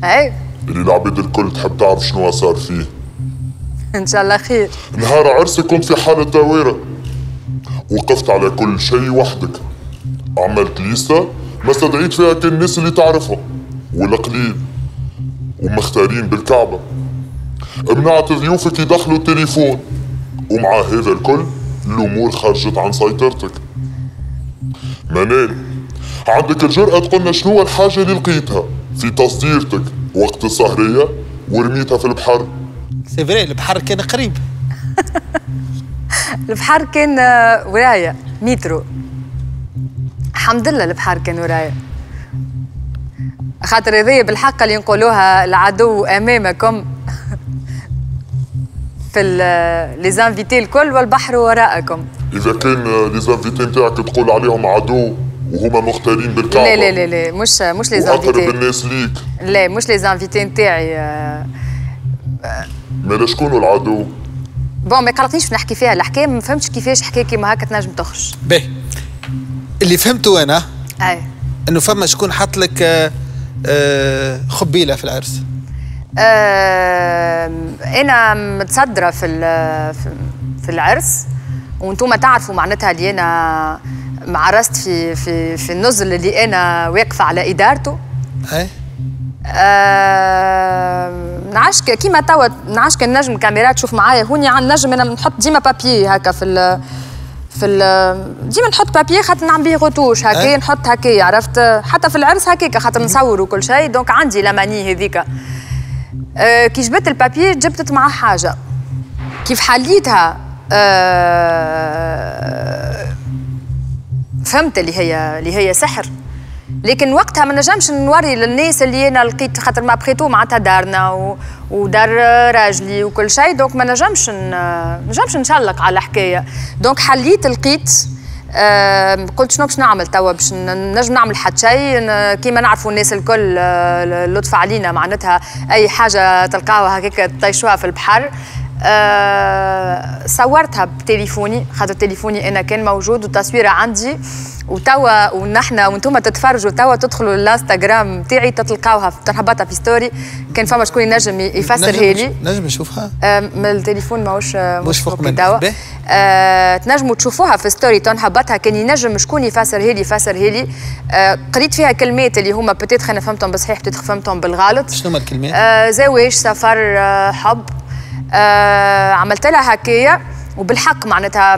Speaker 2: أي.
Speaker 3: اللي العباد الكل تحب تعرف شنو صار فيه.
Speaker 2: إن شاء الله خير.
Speaker 3: نهار عرسك كنت في حالة طوارئ وقفت على كل شيء وحدك. عملت ليستا ما استدعيت فيها كل الناس اللي تعرفهم والقليل ومختارين بالكعبة. منعت ضيوفك يدخلوا التليفون ومع هذا الكل الأمور خرجت عن سيطرتك. منال عندك الجرأة تقولنا شنو الحاجة اللي لقيتها في تصديرتك وقت السهرية؟ ورميتها في البحر.
Speaker 1: c'est vrai البحر كان قريب.
Speaker 2: البحر كان ورايا مترو. الحمد لله البحر كان ورايا. خاطر هذه بالحق اللي نقولوها العدو أمامكم في les invités الكل والبحر وراءكم.
Speaker 3: إذا كان les invités نتاعك تقول عليهم عدو وهما مختارين بالكعبة.
Speaker 2: لا لا لا لا مش مش les invités
Speaker 3: واقرب الناس ليك.
Speaker 2: لا مش les invités نتاعي
Speaker 3: مالا شكون العدو؟
Speaker 2: bon ما قلقنيش نحكي فيها. الحكاية ما فهمتش كيفاش حكاية كيما هكا تنجم تخرج.
Speaker 1: باهي اللي فهمته أنا
Speaker 2: أي.
Speaker 1: إنه فما شكون حط لك آه، آه، خبيلة في العرس.
Speaker 2: آه أنا متصدرة في في العرس وأنتم تعرفوا معناتها اللي أنا معرست في في في النزل اللي أنا واقفة على إدارته.
Speaker 1: أي.
Speaker 2: آه نعرفش كيما توا نعرفش كان نجم الكاميرا تشوف معايا. هوني عن نجم أنا نحط ديما بابي هكا في ال في ال ديما نحط بابي خاطر نعمل بيه غطوش. هكا أه؟ نحط هكا عرفت؟ حتى في العرس هكاك خاطر نصور وكل شيء. donc عندي la manie هذيك أه كي جبت ال papier جبتت معاه حاجة. كيف حليتها؟ أه فهمت اللي هي اللي هي سحر. لكن وقتها ما نجمش نوري للناس اللي أنا لقيت خاطر ما بخيتو معناتها دارنا و... ودار راجلي وكل شيء. donc ما نجمش ن... نجمش نشلق على الحكاية. donc حليت لقيت قلت شنو باش نعمل توا باش نجم نعمل حتى شيء. كيما نعرفوا الناس الكل آه لطف علينا معناتها أي حاجة تلقاوها هكاك تطيشوها في البحر. صورتها بتليفوني خاطر تليفوني أنا كان موجود والتصويره عندي وتوا ونحن وأنتم تتفرجوا توا تدخلوا الإنستغرام تاعي تلقاوها تنهبطها في ستوري كان فما شكون ينجم يفسرها لي.
Speaker 1: نجم نشوفها؟
Speaker 2: من التليفون ماهوش
Speaker 1: مش فوق من
Speaker 2: توا آه تنجموا تشوفوها في story تنهبطها كان ينجم شكون يفسرها لي يفسرها لي. آه قريت فيها كلمات اللي هما peut-être أنا فهمتهم بصحيح peut-être فهمتهم بالغلط.
Speaker 1: شنو هما الكلمات؟
Speaker 2: آه زواج سفر حب. آه عملت لها هكايا وبالحق معناتها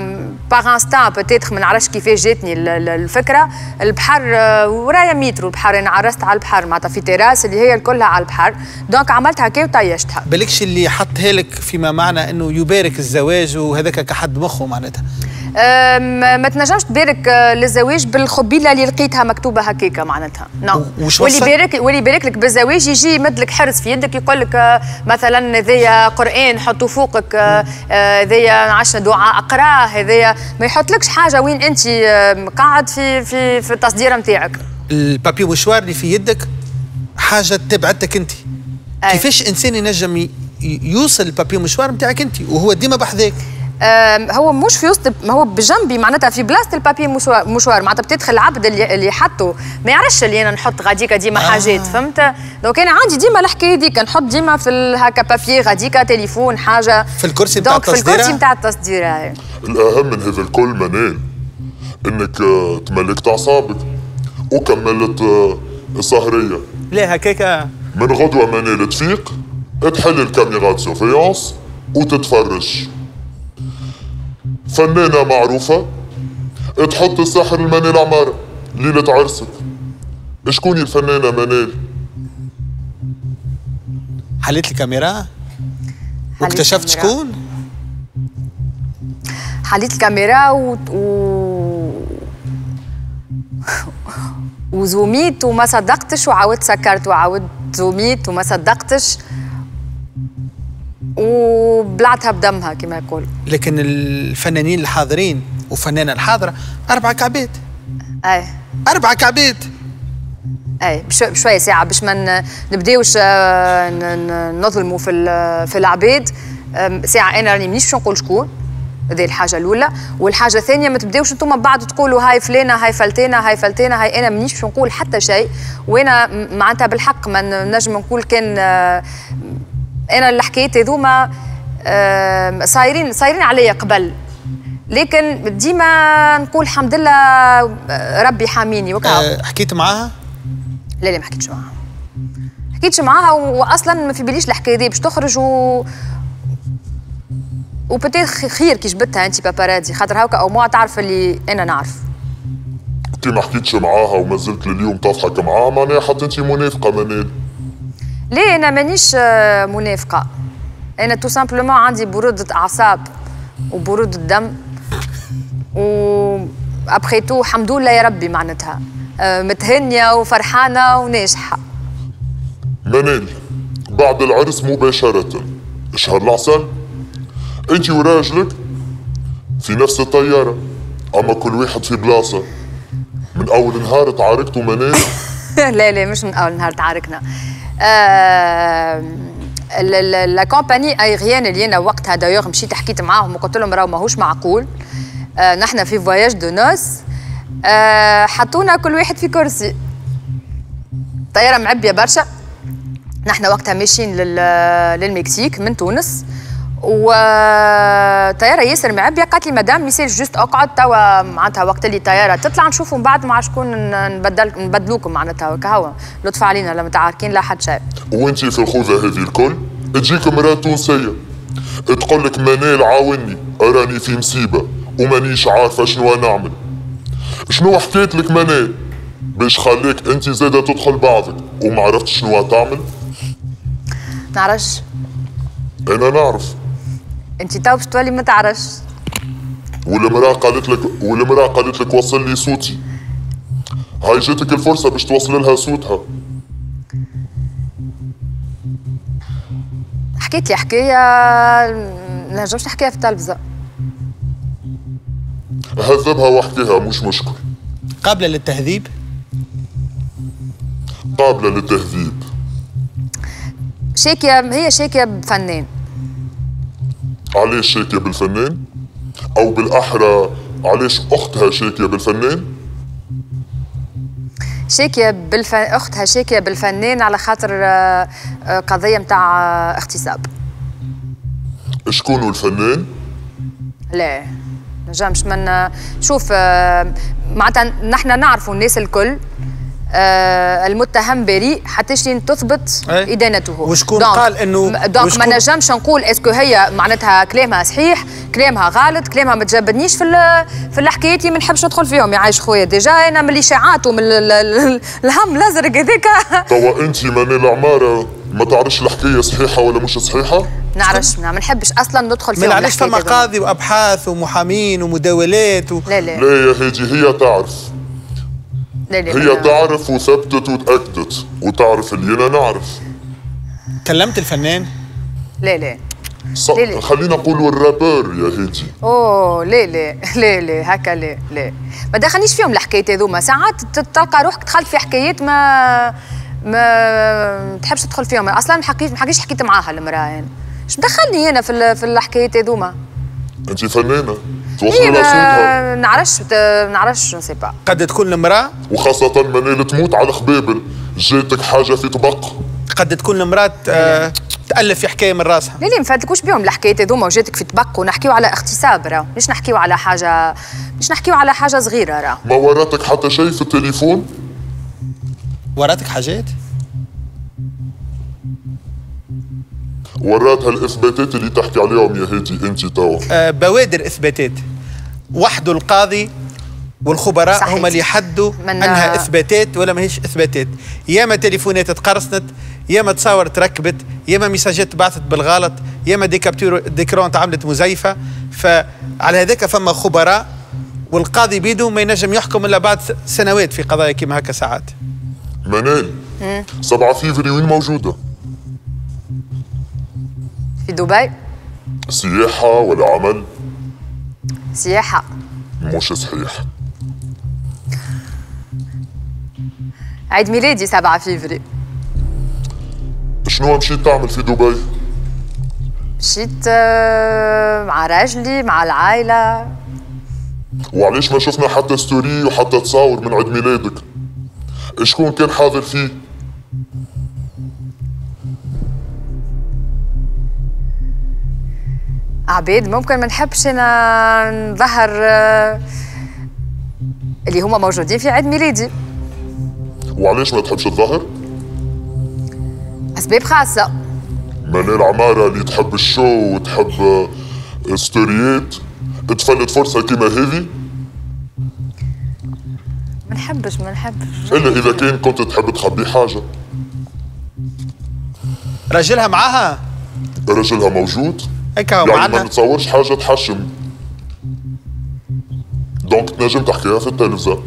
Speaker 2: par instinct peut-être ما نعرفش كيفاش جاتني الفكرة. البحر آه، ورايا مترو البحر أنا عرست على البحر معناتها في تراس اللي هي كلها على البحر. donc عملت هكا وطيشتها.
Speaker 1: بالكش اللي حطها لك فيما معنى إنه يبارك الزواج وهذاك كحد مخه معناتها.
Speaker 2: ما تنجمش تبارك آه، للزواج بالخبيلة اللي لقيتها مكتوبة هكاكا معناتها. نعم واللي يبارك واللي يبارك لك بالزواج يجي يمد لك حرز في يدك يقول لك آه، مثلا هذايا قرآن حطوا فوقك هذايا عشنا دعاء اقراه هذايا ما يحطلكش حاجة وين أنت قاعد في في في التصديره نتاعك
Speaker 1: البابي مشوار اللي في يدك حاجة تبعتك أنت. كيفاش إنسان ينجم يوصل ال papier mouchoir نتاعك أنت وهو ديما بحذاك؟
Speaker 2: هو مش في وسط هو بجنبي معناتها في بلاصة ال papier mouchoir معناتها بتدخل العبد اللي, اللي حطه. ما يعرفش اللي أنا نحط غاديكا ديما آه. حاجات فهمت؟ donc أنا عندي ديما الحكاية ديك نحط ديما في هكا papier غاديكا تليفون حاجة.
Speaker 1: في الكرسي نتاع
Speaker 2: التصديره في الكرسي نتاع التصديره
Speaker 3: الأهم من هذا الكل منال إنك تملكت أعصابك وكملت آه، سهرية.
Speaker 1: ليه هكاك.
Speaker 3: من غدوة منال تفيق تحل الكاميرات سورفيونس وتتفرج. فنانة معروفة. تحط الساحر المنال عمارة. ليلة عرسك. شكون الفنانة منال؟
Speaker 1: حليت الكاميرا؟ واكتشفت. شكون؟
Speaker 2: حليت الكاميرا و... و... وزوميت وما صدقتش وعاودت سكرت وعاودت زوميت وما صدقتش. وبلعتها بدمها كما يقول.
Speaker 1: لكن الفنانين الحاضرين وفنانة الحاضرة أربعة كعبات
Speaker 2: أي.
Speaker 1: أربعة كعبات
Speaker 2: أي بش- بشوية ساعة باش ما نبداوش آه، نظلموا في في العباد. ساعة أنا راني مانيش باش نقول شكون. هذه الحاجة الأولى. والحاجة الثانية ما تبداوش أنتم بعد تقولوا هاي فلانة هاي فلتانة هاي فلتانة هاي أنا مانيش باش نقول حتى شيء. وأنا معناتها بالحق ما نجم نقول كان آه، أنا الحكايات هذوما آم، صايرين صايرين عليا قبل. لكن ديما نقول الحمد لله آه، ربي حاميني وكا
Speaker 1: أه حكيت معاها؟
Speaker 2: لا لا ما حكيتش معاها. حكيتش معاها واصلا ما في باليش الحكاية دي باش تخرج و و peut-être خير كي جبتها انت باباراتزي خاطر هاكا أو ما تعرف اللي أنا نعرف.
Speaker 3: كي ما حكيتش معاها وما زلت لليوم تضحك معاها معناها حتى انت منافقة منال
Speaker 2: ليه أنا مانيش آه، منافقة؟ أنا تو simplement عندي برودة أعصاب وبرودة دم و après tout الحمد لله يا ربي معناتها. آه، متهنية وفرحانة وناجحة.
Speaker 3: منال بعد العرس مباشرة. شهر العسل؟ انت وراجلك؟ في نفس الطيارة. أما كل واحد في بلاصة. من أول نهار تعاركتوا منال
Speaker 2: لا لا مش من أول نهار تعاركنا. la compagnie aérienne اللي أنا وقتها دايوغ مشيت حكيت معاهم وقلت لهم راهو ماهوش معقول. آه نحن في voyage de noces آه حطونا كل واحد في كرسي. طيارة معبية برشا. نحن وقتها ماشيين لل- للمكسيك من تونس. وطياره ياسر معبية قالت لي madame mais c'est juste أقعد توا معناتها وقت اللي الطيارة تطلع نشوفوا من بعد مع شكون نبدل نبدلوكم معناتها وكهو لطف علينا لما تعاركين لا حد شيء
Speaker 3: وانت في الخوذة هذه الكل؟ تجيك مرأة تونسية. تقول لك منال عاوني أراني في مصيبة ومانيش عارفة شنو نعمل شنو حكيت لك منال باش خليك انت زادة تدخل بعضك وما عرفتش شنو تعمل.
Speaker 2: نعرفش.
Speaker 3: أنا نعرف.
Speaker 2: انت تو باش تولي ما تعرفش.
Speaker 3: والمرأة قالت لك والمرأة قالت لك وصل لي صوتي. هاي جاتك الفرصة باش توصل لها صوتها.
Speaker 2: حكيت لي حكاية ما نجمش نحكيها في التلفزة.
Speaker 3: هذبها واحكيها مش مشكل.
Speaker 1: قابلة للتهذيب؟
Speaker 3: قابلة للتهذيب.
Speaker 2: شاكيه هي شاكية بفنان.
Speaker 3: علاش شاكية بالفنان؟ أو بالأحرى علاش أختها شاكية بالفنان؟
Speaker 2: شاكية بالف... أختها شاكية بالفنان على خاطر آه، آه، قضية متاع آه، اغتصاب.
Speaker 3: شكون الفنان؟
Speaker 2: لا نجمش من شوف معناتها نحن نعرفوا الناس الكل آه، المتهم بريء حتى شين تثبت
Speaker 1: أي.
Speaker 2: إدانته.
Speaker 1: وشكون
Speaker 2: donc-
Speaker 1: قال إنه-
Speaker 2: م- donc
Speaker 1: وشكون-
Speaker 2: ما نجمش نقول est-ce que هي معناتها كلامها صحيح كلامها غلط كلامها ما تجبدنيش في ال- في الحكايات اللي ما نحبش ندخل فيهم. يعيش خويا déjà أنا من الاشاعات ومن ال- ال- الهم الأزرق هذاك
Speaker 3: توا أنت منال عمارة ما تعرفش الحكاية صحيحة ولا مش صحيحة؟
Speaker 2: نعرفش ما نحبش أصلا ندخل فيهم
Speaker 1: من علاش فما. قاضي وأبحاث ومحامين ومداولات و...
Speaker 2: لا لا.
Speaker 3: لا يا هيجي هي تعرف. هي تعرف وثبتت وتأكدت وتعرف اللي أنا نعرف.
Speaker 1: كلمت الفنان؟
Speaker 2: لا لا.
Speaker 3: ص...
Speaker 2: ليه ليه؟
Speaker 3: خلينا نقولوا الرابر يا هيجي
Speaker 2: أوه لا لا. لا لا. هكا لا لا. ما دخلنيش فيهم الحكايات هذوما. ساعات تلقى روحك دخلت في حكايات ما ما تحبش تدخل فيهم. أصلا ما حكيت ما حكيتش حكيت معاها المرأة يعني إيش مدخلني هنا في ال- في الحكايات هذوما؟
Speaker 3: أنت فنانة. توصلي لها صوتها
Speaker 2: ما نعرفش ما نعرفش نسي با
Speaker 1: قد تكون المرأة؟
Speaker 3: وخاصة منال تموت على خبابل جاتك حاجة في طبق؟
Speaker 1: قد تكون المرأة آه تألف في حكاية من راسها.
Speaker 2: لا لا ما فاتكوش بهم الحكايات هذوما. وجاتك في طبق ونحكيو على اغتصاب راه. مش نحكيو على حاجة مش نحكيو على حاجة صغيرة راه.
Speaker 3: ما وراتك حتى شيء في التليفون؟
Speaker 1: وراتك حاجات؟
Speaker 3: وراتها الاثباتات اللي تحكي عليهم يا هاتي أنت توا.
Speaker 1: آه بوادر إثباتات. وحده القاضي والخبراء
Speaker 2: صحيح.
Speaker 1: هم اللي يحدوا أنها إثباتات ولا ماهيش إثباتات. ياما تليفونات تقرصنت ياما تصاور تركبت ياما ميساجات بعثت بالغلط ياما des captures d'écran تعملت مزيفة. فعلى هذاك فما خبراء والقاضي بيدو ما ينجم يحكم إلا بعد سنوات في قضايا كيما هكا ساعات.
Speaker 3: منال. 7 فيفري وين موجودة؟
Speaker 2: في دبي
Speaker 3: سياحة ولا عمل؟
Speaker 2: سياحة
Speaker 3: مش صحيح
Speaker 2: عيد ميلادي 7 فيفري
Speaker 3: شنو مشيت تعمل في دبي؟
Speaker 2: مشيت آه، مع راجلي مع العائلة
Speaker 3: وعليش ما شفنا حتى ستوري وحتى تصاور من عيد ميلادك؟ شكون كان حاضر فيه؟
Speaker 2: عبيد ممكن ما نحبش أنا نظهر آه، اللي هما موجودين في عيد ميلادي.
Speaker 3: وعليش ما تحبش الظهر؟
Speaker 2: أسباب خاصة.
Speaker 3: منال عمارة اللي تحب الشو وتحب آه، ستوريات تفلت فرصة كيما هذه؟
Speaker 2: ما نحبش ما نحبش.
Speaker 3: إلا إذا كان كنت تحب تخبي حاجة.
Speaker 1: راجلها معاها؟
Speaker 3: رجلها موجود.
Speaker 1: هيك
Speaker 3: يعني ما
Speaker 1: معنا
Speaker 3: نتصورش حاجة تحشم. donc تنجم تحكيها في التلفزة.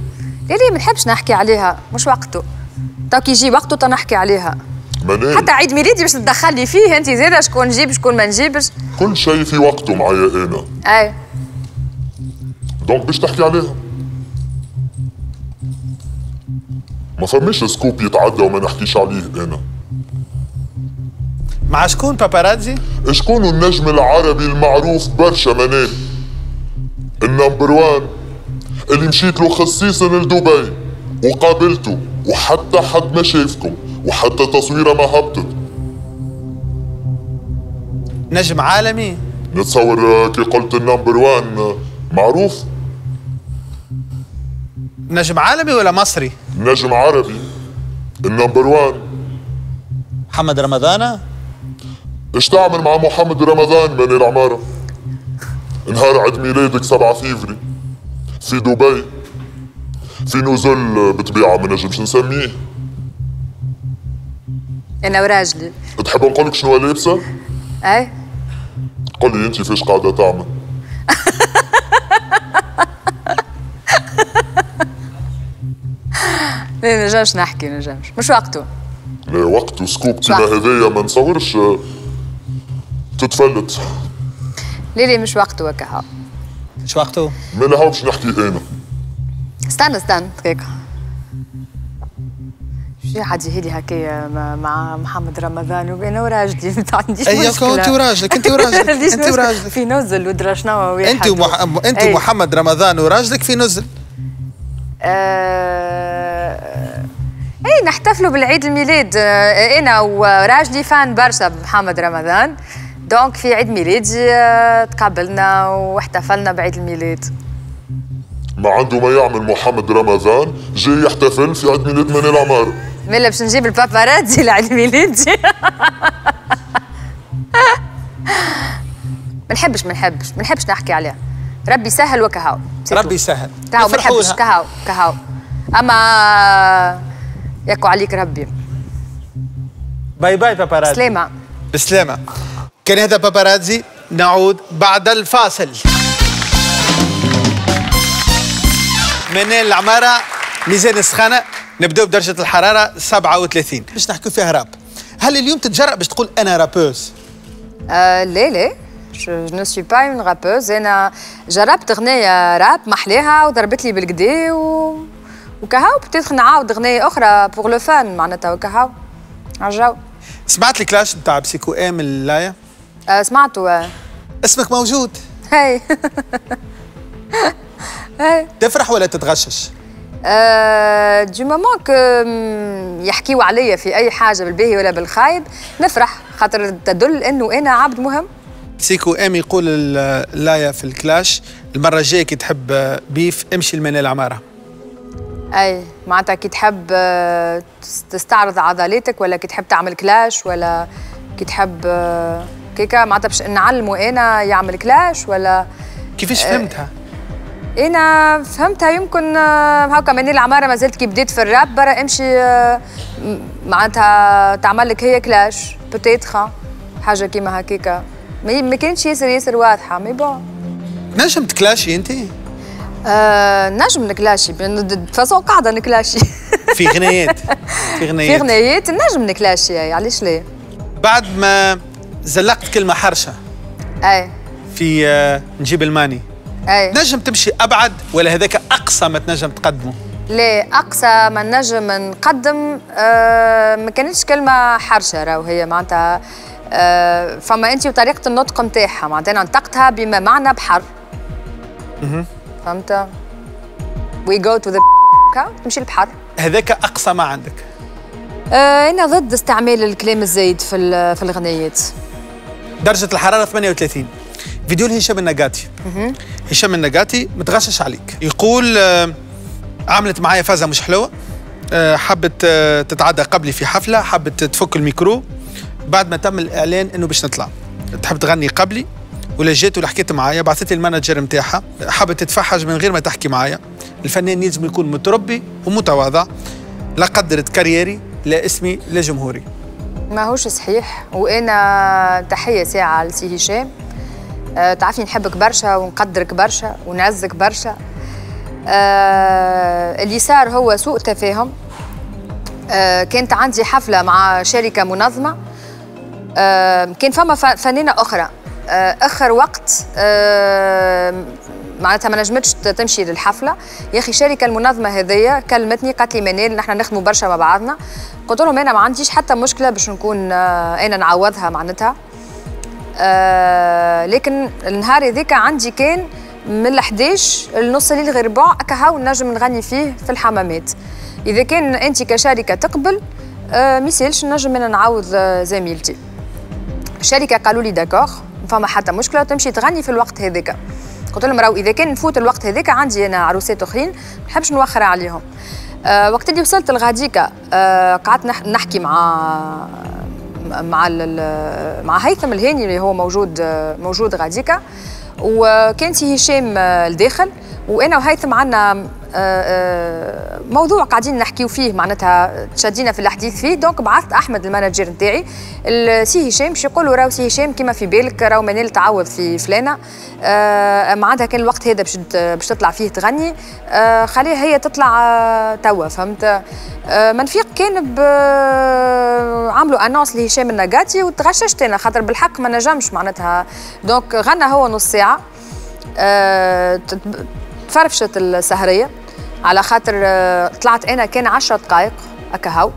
Speaker 2: ليه ليه ما نحبش نحكي عليها. مش وقته. تو كي يجي وقته تنحكي عليها.
Speaker 3: منال
Speaker 2: حتى عيد ميلادي باش تدخلي فيه. انت زاده شكون نجيب شكون ما نجيبش.
Speaker 3: كل شيء في وقته معايا أنا
Speaker 2: أي.
Speaker 3: donc باش تحكي عليها. ما فماش scoop يتعدى وما نحكيش عليه أنا
Speaker 1: مع شكون باباراتزي؟
Speaker 3: شكون النجم العربي المعروف برشا منال ال number one اللي مشيت له خصيصا لدبي وقابلته وحتى حد ما شافكم وحتى تصويره ما هبطت.
Speaker 1: نجم عالمي؟
Speaker 3: نتصور كي قلت ال number one معروف؟
Speaker 1: نجم عالمي ولا مصري؟
Speaker 3: نجم عربي. ال number one.
Speaker 1: محمد رمضان.
Speaker 3: إيش تعمل مع محمد رمضان من العمارة؟ نهار عيد ميلادك 7 فيفري. في دبي. في نزل بطبيعة ما نجمش نسميه.
Speaker 2: أنا وراجلي
Speaker 3: تحب نقول لك شنو لابسة؟
Speaker 2: أي.
Speaker 3: قل لي أنت فاش قاعدة تعمل.
Speaker 2: لا نجمش نحكي نجمش. مش وقته.
Speaker 3: لا وقت وسكوب
Speaker 2: صح.
Speaker 3: كيما هذايا ما نصورش. تتفلت.
Speaker 2: ليه مش وقته هكا
Speaker 1: شو وقته؟
Speaker 3: من هاو باش نحكي أنا.
Speaker 2: استنى استنى دقيقة. شو عادي هيدي هكايا مع- محمد رمضان؟ وأنا وراجلي ما عنديش
Speaker 1: أي
Speaker 2: مشكلة.
Speaker 1: أنت وراجلك أنت وراجلك
Speaker 2: ما أنت.
Speaker 1: وراجلك.
Speaker 2: في نزل ودرا شنو
Speaker 1: أنت ومح... أنت
Speaker 2: أي.
Speaker 1: ومحمد رمضان وراجلك في نزل؟
Speaker 2: آه... اي نحتفلوا بالعيد الميلاد. آه، إنا وراجلي فان برشا بمحمد رمضان. دونك في عيد ميلادي آه، تقابلنا واحتفلنا بعيد الميلاد.
Speaker 3: ما عنده ما يعمل محمد رمضان جاي يحتفل في عيد ميلاد منال عمارة
Speaker 2: ملا باش نجيب الباباراتزي لعيد ميلادي. ما نحبش ما نحبش ما نحبش نحكي عليها ربي يسهل وكهو.
Speaker 1: ربي يسهل
Speaker 2: كهو ما نحبش. كهو كهو. أما ياكو عليك ربي.
Speaker 1: bye bye باباراتزي
Speaker 2: سلامة.
Speaker 1: بسلامة. كان هذا باباراتزي نعود بعد الفاصل. منال العمارة ميزان السخانة نبدأ بدرجة الحرارة 37 باش نحكي فيها راب. هل اليوم تتجرأ باش تقول أنا rappeuse؟
Speaker 2: آه لا لا. je ne suis pas une rappeuse أنا جربت أغنية راب محلاها وضربت لي بالقدا و وكهو. peut-être نعاود أغنية أخرى pour le fun معناتها وكهو. عالجو
Speaker 1: سمعت ال clash بتاع Psyco M اللاية؟
Speaker 2: آه سمعتوا آه.
Speaker 1: اسمك موجود.
Speaker 2: هاي. هاي.
Speaker 1: تفرح ولا تتغشش؟
Speaker 2: آه du moment que م، يحكيوا عليا في أي حاجة بالباهي ولا بالخايب نفرح خاطر تدل إنه أنا عبد مهم.
Speaker 1: Psyco M يقول اللاية في ال clash المرة الجاية كي تحب beef امشي لمنال العمارة.
Speaker 2: أي معناتها كي تحب آه، تستعرض عضلاتك ولا كي تحب تعمل clash ولا كي تحب آه، كيكا معناتها باش نعلمه أنا يعمل clash ولا
Speaker 1: كيفاش فهمتها؟
Speaker 2: أنا فهمتها يمكن آه، هكا من العمارة ما زلت كي بديت في الراب برا امشي معناتها تعمل لك هي clash peut-être حاجة كيما هكاكا ما كانتش ياسر ياسر واضحة mais bon.
Speaker 1: نجم تكلاشي انت؟
Speaker 2: آه نجم نكلاشي façon قاعدة نكلاشي.
Speaker 1: في غنايات
Speaker 2: في غنايات في غنايات نجم نكلاشي علاش ليه؟
Speaker 1: بعد ما زلقت كلمة حرشة.
Speaker 2: أي.
Speaker 1: في آه نجيب الماني.
Speaker 2: أي.
Speaker 1: نجم تمشي أبعد ولا هذاك أقصى ما تنجم تقدمه؟
Speaker 2: لا أقصى ما نجم نقدم آه ما كانتش كلمة حرشة راهو هي معناتها آه فما أنت وطريقة النطق نتاعها معناتها أنا نطقتها بما معنى بحر. فهمت؟ oui je تو ذا تمشي البحر.
Speaker 1: هذاك أقصى ما عندك.
Speaker 2: آه أنا ضد استعمال الكلام الزايد في في الغنيات
Speaker 1: درجة الحرارة 38 فيديو لهشام النقاتي هشام النقاتي متغشش عليك. يقول آه عملت معايا فازة مش حلوة. آه حبت آه تتعدى قبلي في حفلة حبت تفك الميكرو. بعد ما تم الإعلان إنه باش نطلع. تحب تغني قبلي ولا جات ولا حكيت معايا بعثت لي ال manager نتاعها حابه تتفحج من غير ما تحكي معايا. الفنان يلزم يكون متربي ومتواضع لا قدرت carrière ي لا اسمي لا جمهوري.
Speaker 2: ما هوش صحيح وأنا تحية ساعة لسي هشام. أه نحبك برشا ونقدرك برشا ونعزك برشا. أه اللي صار هو سوء تفاهم. أه كانت عندي حفلة مع شركة منظمة. أه كان فما فنانة أخرى. آه، آخر وقت آه، معناتها ما نجمتش تمشي للحفلة. يا أخي الشركة المنظمة هذيا كلمتني قالت لي منال نحن نخدموا برشا مع بعضنا. قلت لهم أنا ما عنديش حتى مشكلة باش نكون آه، أنا نعوضها معناتها. لكن النهار هذاك عندي كان من ال11 لنص الليل غير ربع هكا نجم نغني فيه في الحمامات. إذا كان أنت كشركة تقبل ما يسألش نجم أنا نعوض زميلتي. الشركة قالوا لي داكوغ فما حتى مشكلة تمشي تغني في الوقت هذاك قلت لهم راهو إذا كان نفوت الوقت هذاك عندي أنا عروسات أخرين ما نحبش نوخر عليهم. أه وقت اللي وصلت لغاديكا أه قعدت نحكي مع مع مع هيثم الهاني اللي هو موجود موجود غاديكا. وكان سي هشام الداخل. وإنا وهيثم عندنا آه، آه، موضوع قاعدين نحكيو فيه معناتها تشدينا في الحديث فيه. donc بعثت أحمد ال manager نتاعي سي هشام باش يقول له راهو سي هشام كيما في بالك راهو منال تعوض في فلانة. آه معناتها كان الوقت هذا باش باش تطلع فيه تغني. خليها هي تطلع توا فهمت؟ منفيق كان عملوا annonce لهشام النقاتي وتغششت أنا خاطر بالحق ما نجمش معناتها. donc غنى هو نص ساعة. تفرفشت السهرية. على خاطر آه، طلعت أنا كان 10 دقائق هكا هاو.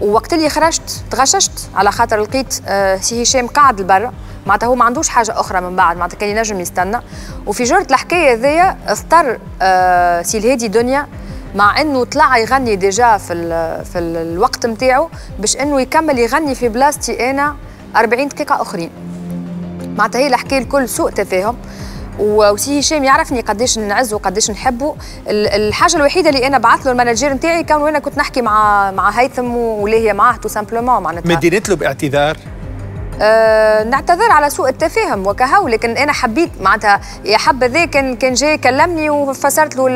Speaker 2: ووقت اللي خرجت تغششت. على خاطر لقيت آه، سي هشام قاعد لبرا. معناتها هو ما عندوش حاجة أخرى من بعد معناتها كان ينجم يستنى. وفي جرة الحكاية ذيا اضطر آه، سي الهادي دنيا مع إنه طلع يغني déjà في في ال الوقت نتاعو باش إنه يكمل يغني في بلاصتي أنا 40 دقيقة أخرين. معناتها هي الحكاية الكل سوء تفاهم. وسي هشام يعرفني قداش نعزه وقداش نحبه. الحاجة الوحيدة اللي أنا بعث له ال manager نتاعي كان وأنا كنت نحكي مع مع هيثم واللي هي معاه tout simplement معناتها.
Speaker 1: مدينت له باعتذار؟
Speaker 2: أه نعتذر على سوء التفاهم وكهو لكن أنا حبيت معناتها يا حبذا كان كان جاي كلمني وفسرت له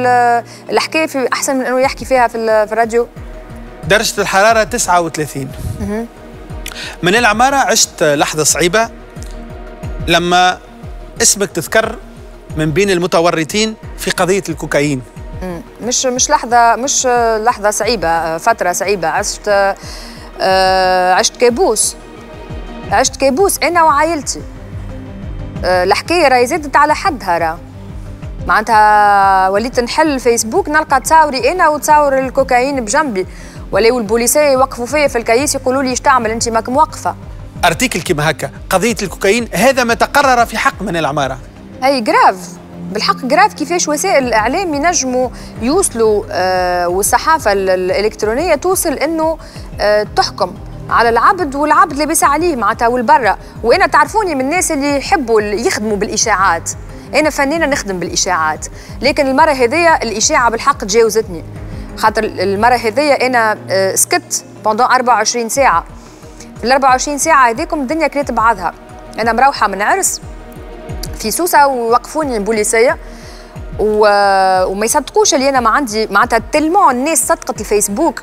Speaker 2: الحكاية في أحسن من إنه يحكي فيها في, في الراديو.
Speaker 1: درجة الحرارة 39 من العمارة عشت لحظة صعيبة لما اسمك تذكر من بين المتورطين في قضية الكوكايين.
Speaker 2: مش مش لحظة مش لحظة صعيبة فترة صعيبة. عشت آه، عشت كابوس. عشت كابوس أنا وعائلتي. آه، الحكاية راهي زادت على حدها راه. معناتها وليت نحل الفيسبوك نلقى تصاوري أنا وتصاور الكوكايين بجنبي. ولاو البوليسيه يوقفوا فيا في الكيس يقولوا لي إيش تعمل؟ أنت ماك موقفة.
Speaker 1: article كيما هكا قضية الكوكايين هذا ما تقرر في حق من العمارة.
Speaker 2: أي grave بالحق grave كيفاش وسائل الإعلام ينجموا يوصلوا آه والصحافة الإلكترونية توصل إنه آه تحكم على العبد والعبد لاباس عليه معناتها والبرة. وأنا تعرفوني من الناس اللي يحبوا يخدموا بالإشاعات. أنا فنانة نخدم بالإشاعات. لكن المرة هذيا الإشاعة بالحق تجاوزتني. خاطر المرة هذيا أنا آه، سكت pendant 24 ساعة. في ال 24 ساعة هذيكم الدنيا كليت بعضها. أنا مروحة من عرس. في سوسة ووقفوني البوليسية. و... وما يصدقوش اللي أنا ما عندي معناتها tellement الناس صدقت الفيسبوك.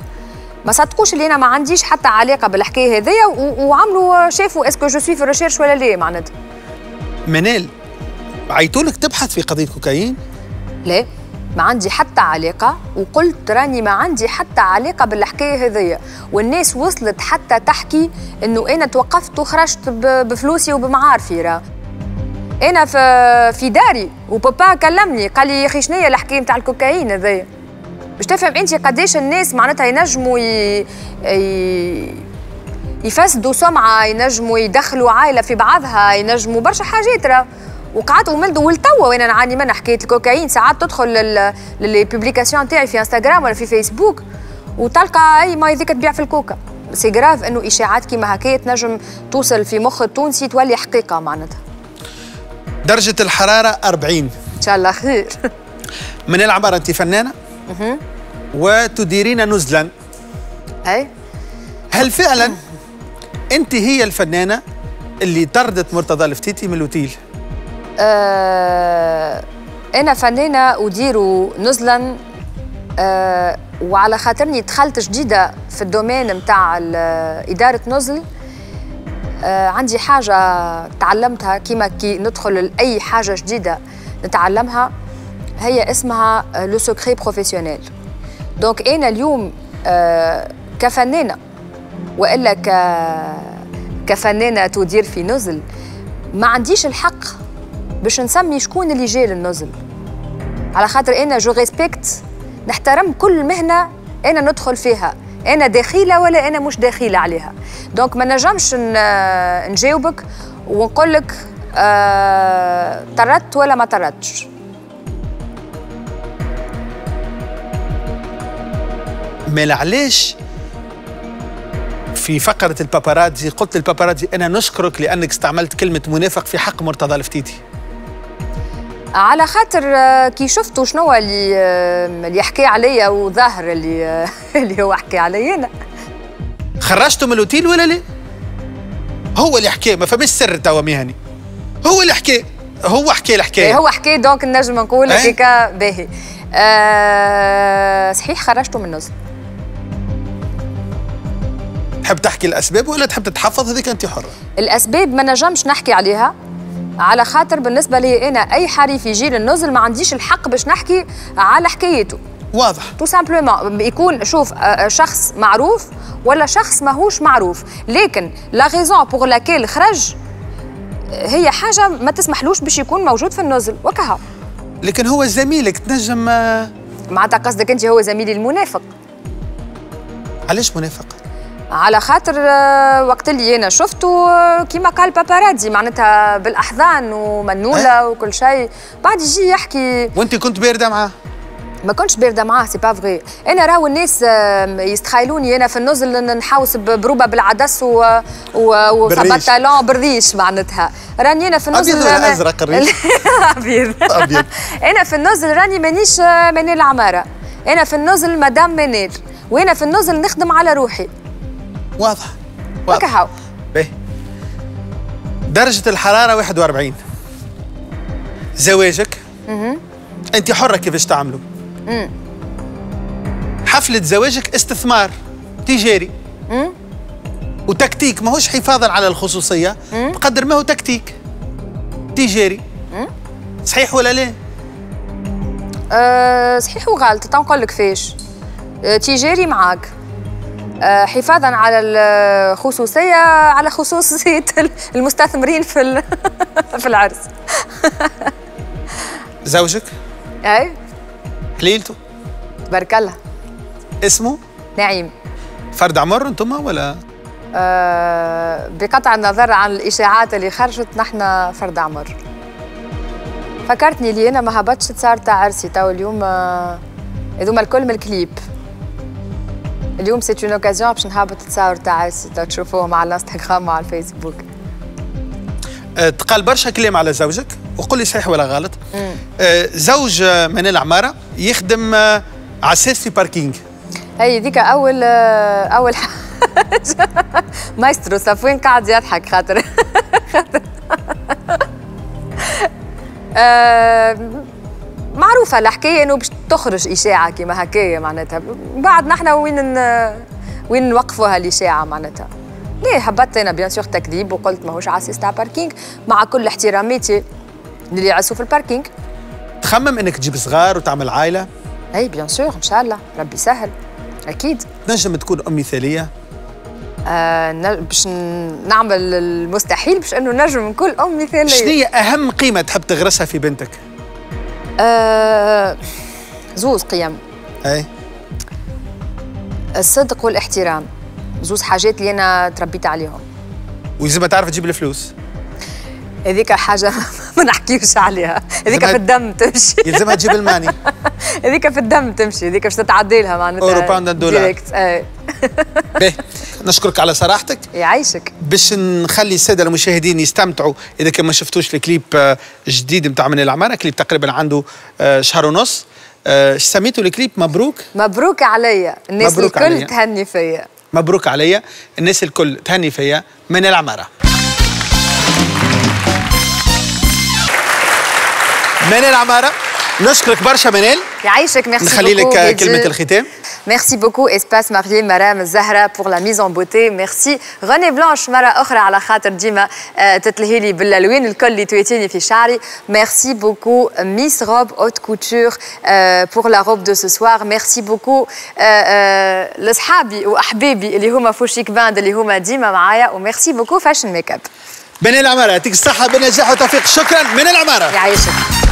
Speaker 2: ما صدقوش اللي أنا ما عنديش حتى علاقة بالحكاية هذيا و... وعملوا شافوا est-ce que je suis في recherche ولا لا معناتها.
Speaker 1: منال عيطولك تبحث في قضية كوكايين؟
Speaker 2: لا ما عندي حتى علاقة وقلت راني ما عندي حتى علاقة بالحكاية هذيا. والناس وصلت حتى تحكي إنه أنا توقفت وخرجت بفلوسي وبمعارفي راه. أنا في في داري وبابا كلمني قال لي يا أخي شنو هي الحكاية نتاع الكوكايين هذيا باش تفهم أنت قداش الناس معناتها ينجموا ي... ي... يفسدوا سمعة ينجموا يدخلوا عائلة في بعضها ينجموا برشا حاجات راه. وقعدت وملت ولتوا وأنا نعاني منها حكاية الكوكايين ساعات تدخل لل لل publication تاعي في إنستغرام ولا في فيسبوك وتلقى أي ما هذيك تبيع في الكوكا. c'est grave إنه إشاعات كيما هكايا تنجم توصل في مخ التونسي تولي حقيقة معناتها.
Speaker 1: درجة الحرارة 40
Speaker 2: إن شاء الله خير.
Speaker 1: من العمارة أنت فنانة؟ وتديرين نزلا.
Speaker 2: أي.
Speaker 1: هل فعلا أنت هي الفنانة اللي طردت مرتضى الفتيتي من الأوتيل
Speaker 2: آه أنا فنانة أدير نزلا آه وعلى خاطرني دخلت جديدة في ال domaine نتاع إدارة نزل. عندي حاجة تعلمتها كيما كي ندخل لأي حاجة جديدة نتعلمها هي اسمها le secret professionnel donc أنا اليوم آه كفنانة وإلا ك كفنانة تدير في نزل ما عنديش الحق باش نسمي شكون اللي جا للنزل. على خاطر أنا je respecte نحترم كل مهنة أنا ندخل فيها. أنا دخيله ولا أنا مش دخيله عليها. donc ما نجمش نجاوبك ونقول لك آه طردت ولا ما طردتش.
Speaker 1: ما علاش في فقرة الباباراتزي قلت للباباراتزي أنا نشكرك لأنك استعملت كلمة منافق في حق مرتضى الفتيتي.
Speaker 2: على خاطر آه، كي شفتوا شنو اللي آه، اللي يحكي عليا وظاهر اللي آه، اللي هو حكي عليا أنا.
Speaker 1: خرجته من الأوتيل ولا لا؟ هو اللي حكى ما فماش سر توا مهني. هو اللي حكى هو حكى
Speaker 2: إيه
Speaker 1: الحكاية
Speaker 2: هو حكي دونك نجم نقول
Speaker 1: إيه؟
Speaker 2: هكاكا باهي. آه صحيح خرجته من النزل
Speaker 1: تحب تحكي الأسباب ولا تحب تتحفظ؟ هذيك أنت حرة.
Speaker 2: الأسباب ما نجمش نحكي عليها. على خاطر بالنسبة لي أنا أي حريف يجي للنزل ما عنديش الحق باش نحكي على حكايته.
Speaker 1: واضح.
Speaker 2: tout simplement يكون شوف آه، آه، شخص معروف ولا شخص ماهوش معروف. لكن la raison pour laquelle خرج هي حاجة ما تسمحلوش باش يكون موجود في النزل وكها
Speaker 1: لكن هو زميلك تنجم آه،
Speaker 2: معناتها قصدك أنت هو زميلي المنافق.
Speaker 1: علاش منافق؟
Speaker 2: على خاطر آه، وقت اللي أنا شفته آه، كيما قال باباراتزي معناتها بالأحضان ومنولة وكل شيء. بعد يجي يحكي
Speaker 1: وأنت كنت باردة معاه؟
Speaker 2: ما كنتش باردة معاه سي با فغي أنا راهو الناس آم، يستخيلوني أنا في النزل نحوس بروبة بالعدس و و
Speaker 1: بالريش.
Speaker 2: وبنطلون بالريش معناتها. راني أنا في النزل
Speaker 1: أبيض ولا أزرق الريش؟
Speaker 2: أبيض.
Speaker 1: أبيض.
Speaker 2: أنا في النزل راني مانيش آه، منال عماره أنا في النزل مدام منال وأنا في النزل نخدم على روحي.
Speaker 1: واضح. واضح. باهي درجة الحرارة 41 زواجك؟ أنت حرة كيفاش تعملوا حفلة زواجك استثمار تجاري. وتكتيك ماهوش حفاظا على الخصوصية. بقدر ما هو تكتيك. تجاري. صحيح ولا لا؟
Speaker 2: أه صحيح وغلط. تنقول لك فيش. أه تجاري معاك. حفاظا على الخصوصية على خصوصية المستثمرين في في العرس.
Speaker 1: زوجك؟
Speaker 2: أي.
Speaker 1: حليلته؟
Speaker 2: تبارك الله.
Speaker 1: اسمه؟
Speaker 2: نعيم.
Speaker 1: فرد عمر أنتم ولا؟
Speaker 2: أه بقطع النظر عن الإشاعات اللي خرجت نحن فرد عمر. فكرتني اللي أنا ما هبطش تصار تاع عرسي تو اليوم آه، هذوما الكل من الكليب. اليوم c'est une occasion باش نهبط تصاور تاع تشوفوهم على الانستغرام وعلى الفيسبوك.
Speaker 1: آه، تقال برشا كلام على زوجك وقل لي صحيح ولا غلط. آه، زوج منال عمارة يخدم آه، عساس في parking
Speaker 2: هي ديك أول أول حاجة مايسترو صفوين قاعد يضحك خاطر. خاطر معروفة الحكاية إنه باش تخرج إشاعة كيما هكايا معناتها. بعد نحن وين وين نوقفوا هالاشاعه معناتها؟ ليه هبطت أنا bien sûr تكذيب وقلت ماهوش عاسس تاع parking مع كل احتراماتي اللي يعسوا في ال parking
Speaker 1: تخمم إنك تجيب صغار وتعمل عائلة؟
Speaker 2: إي bien sûr إن شاء الله ربي سهل أكيد.
Speaker 1: تنجم تكون أم مثالية؟
Speaker 2: آه باش نعمل المستحيل باش إنه نجم نكون أم مثالية.
Speaker 1: شنو هي أهم قيمة تحب تغرسها في بنتك؟
Speaker 2: آه زوز قيم.
Speaker 1: أي.
Speaker 2: الصدق والاحترام. زوز حاجات اللي أنا تربيت عليهم.
Speaker 1: ولازم تعرف تجيب الفلوس.
Speaker 2: هذيك حاجة ما نحكيوش عليها. هذيك في الدم تمشي.
Speaker 1: يلزمها تجيب ال money.
Speaker 2: هذيك في الدم تمشي. هذيك باش تتعدي لها معناتها
Speaker 1: euro
Speaker 2: pound dollar
Speaker 1: باهي. نشكرك على صراحتك.
Speaker 2: يعيشك.
Speaker 1: باش نخلي السادة المشاهدين يستمتعوا. إذا كان ما شفتوش الكليب آه، جديد نتاع من العماره كليب تقريبا عنده آه، شهر ونص. آه، إيش سميته الكليب؟ مبروك.
Speaker 2: مبروك عليا. الناس
Speaker 1: مبروك
Speaker 2: الكل
Speaker 1: عليا.
Speaker 2: تهني فيا.
Speaker 1: مبروك عليا. الناس الكل تهني فيا من العماره من العماره نشكرك برشا منال
Speaker 2: يعيشك ميرسي
Speaker 1: نخلي لك
Speaker 2: كلمة.
Speaker 1: الختام
Speaker 2: beaucoup Espace Marié Madame Zahra pour la mise en beauté. Merci René Blanche مرة أخرى على خاطر ديما تتلهي لي بالألوان الكل اللي تويتيني في شعري. Haute Couture euh, pour la robe de ce soir. Merci beaucoup آه، آه، لأصحابي وأحبابي اللي هما فوشيك باند اللي هما ديما معايا وميرسي بوكو فاشن ميك اب.
Speaker 1: من العماره يعطيك الصحه بالنجاح والتوفيق شكرا من العماره
Speaker 2: يعيشك.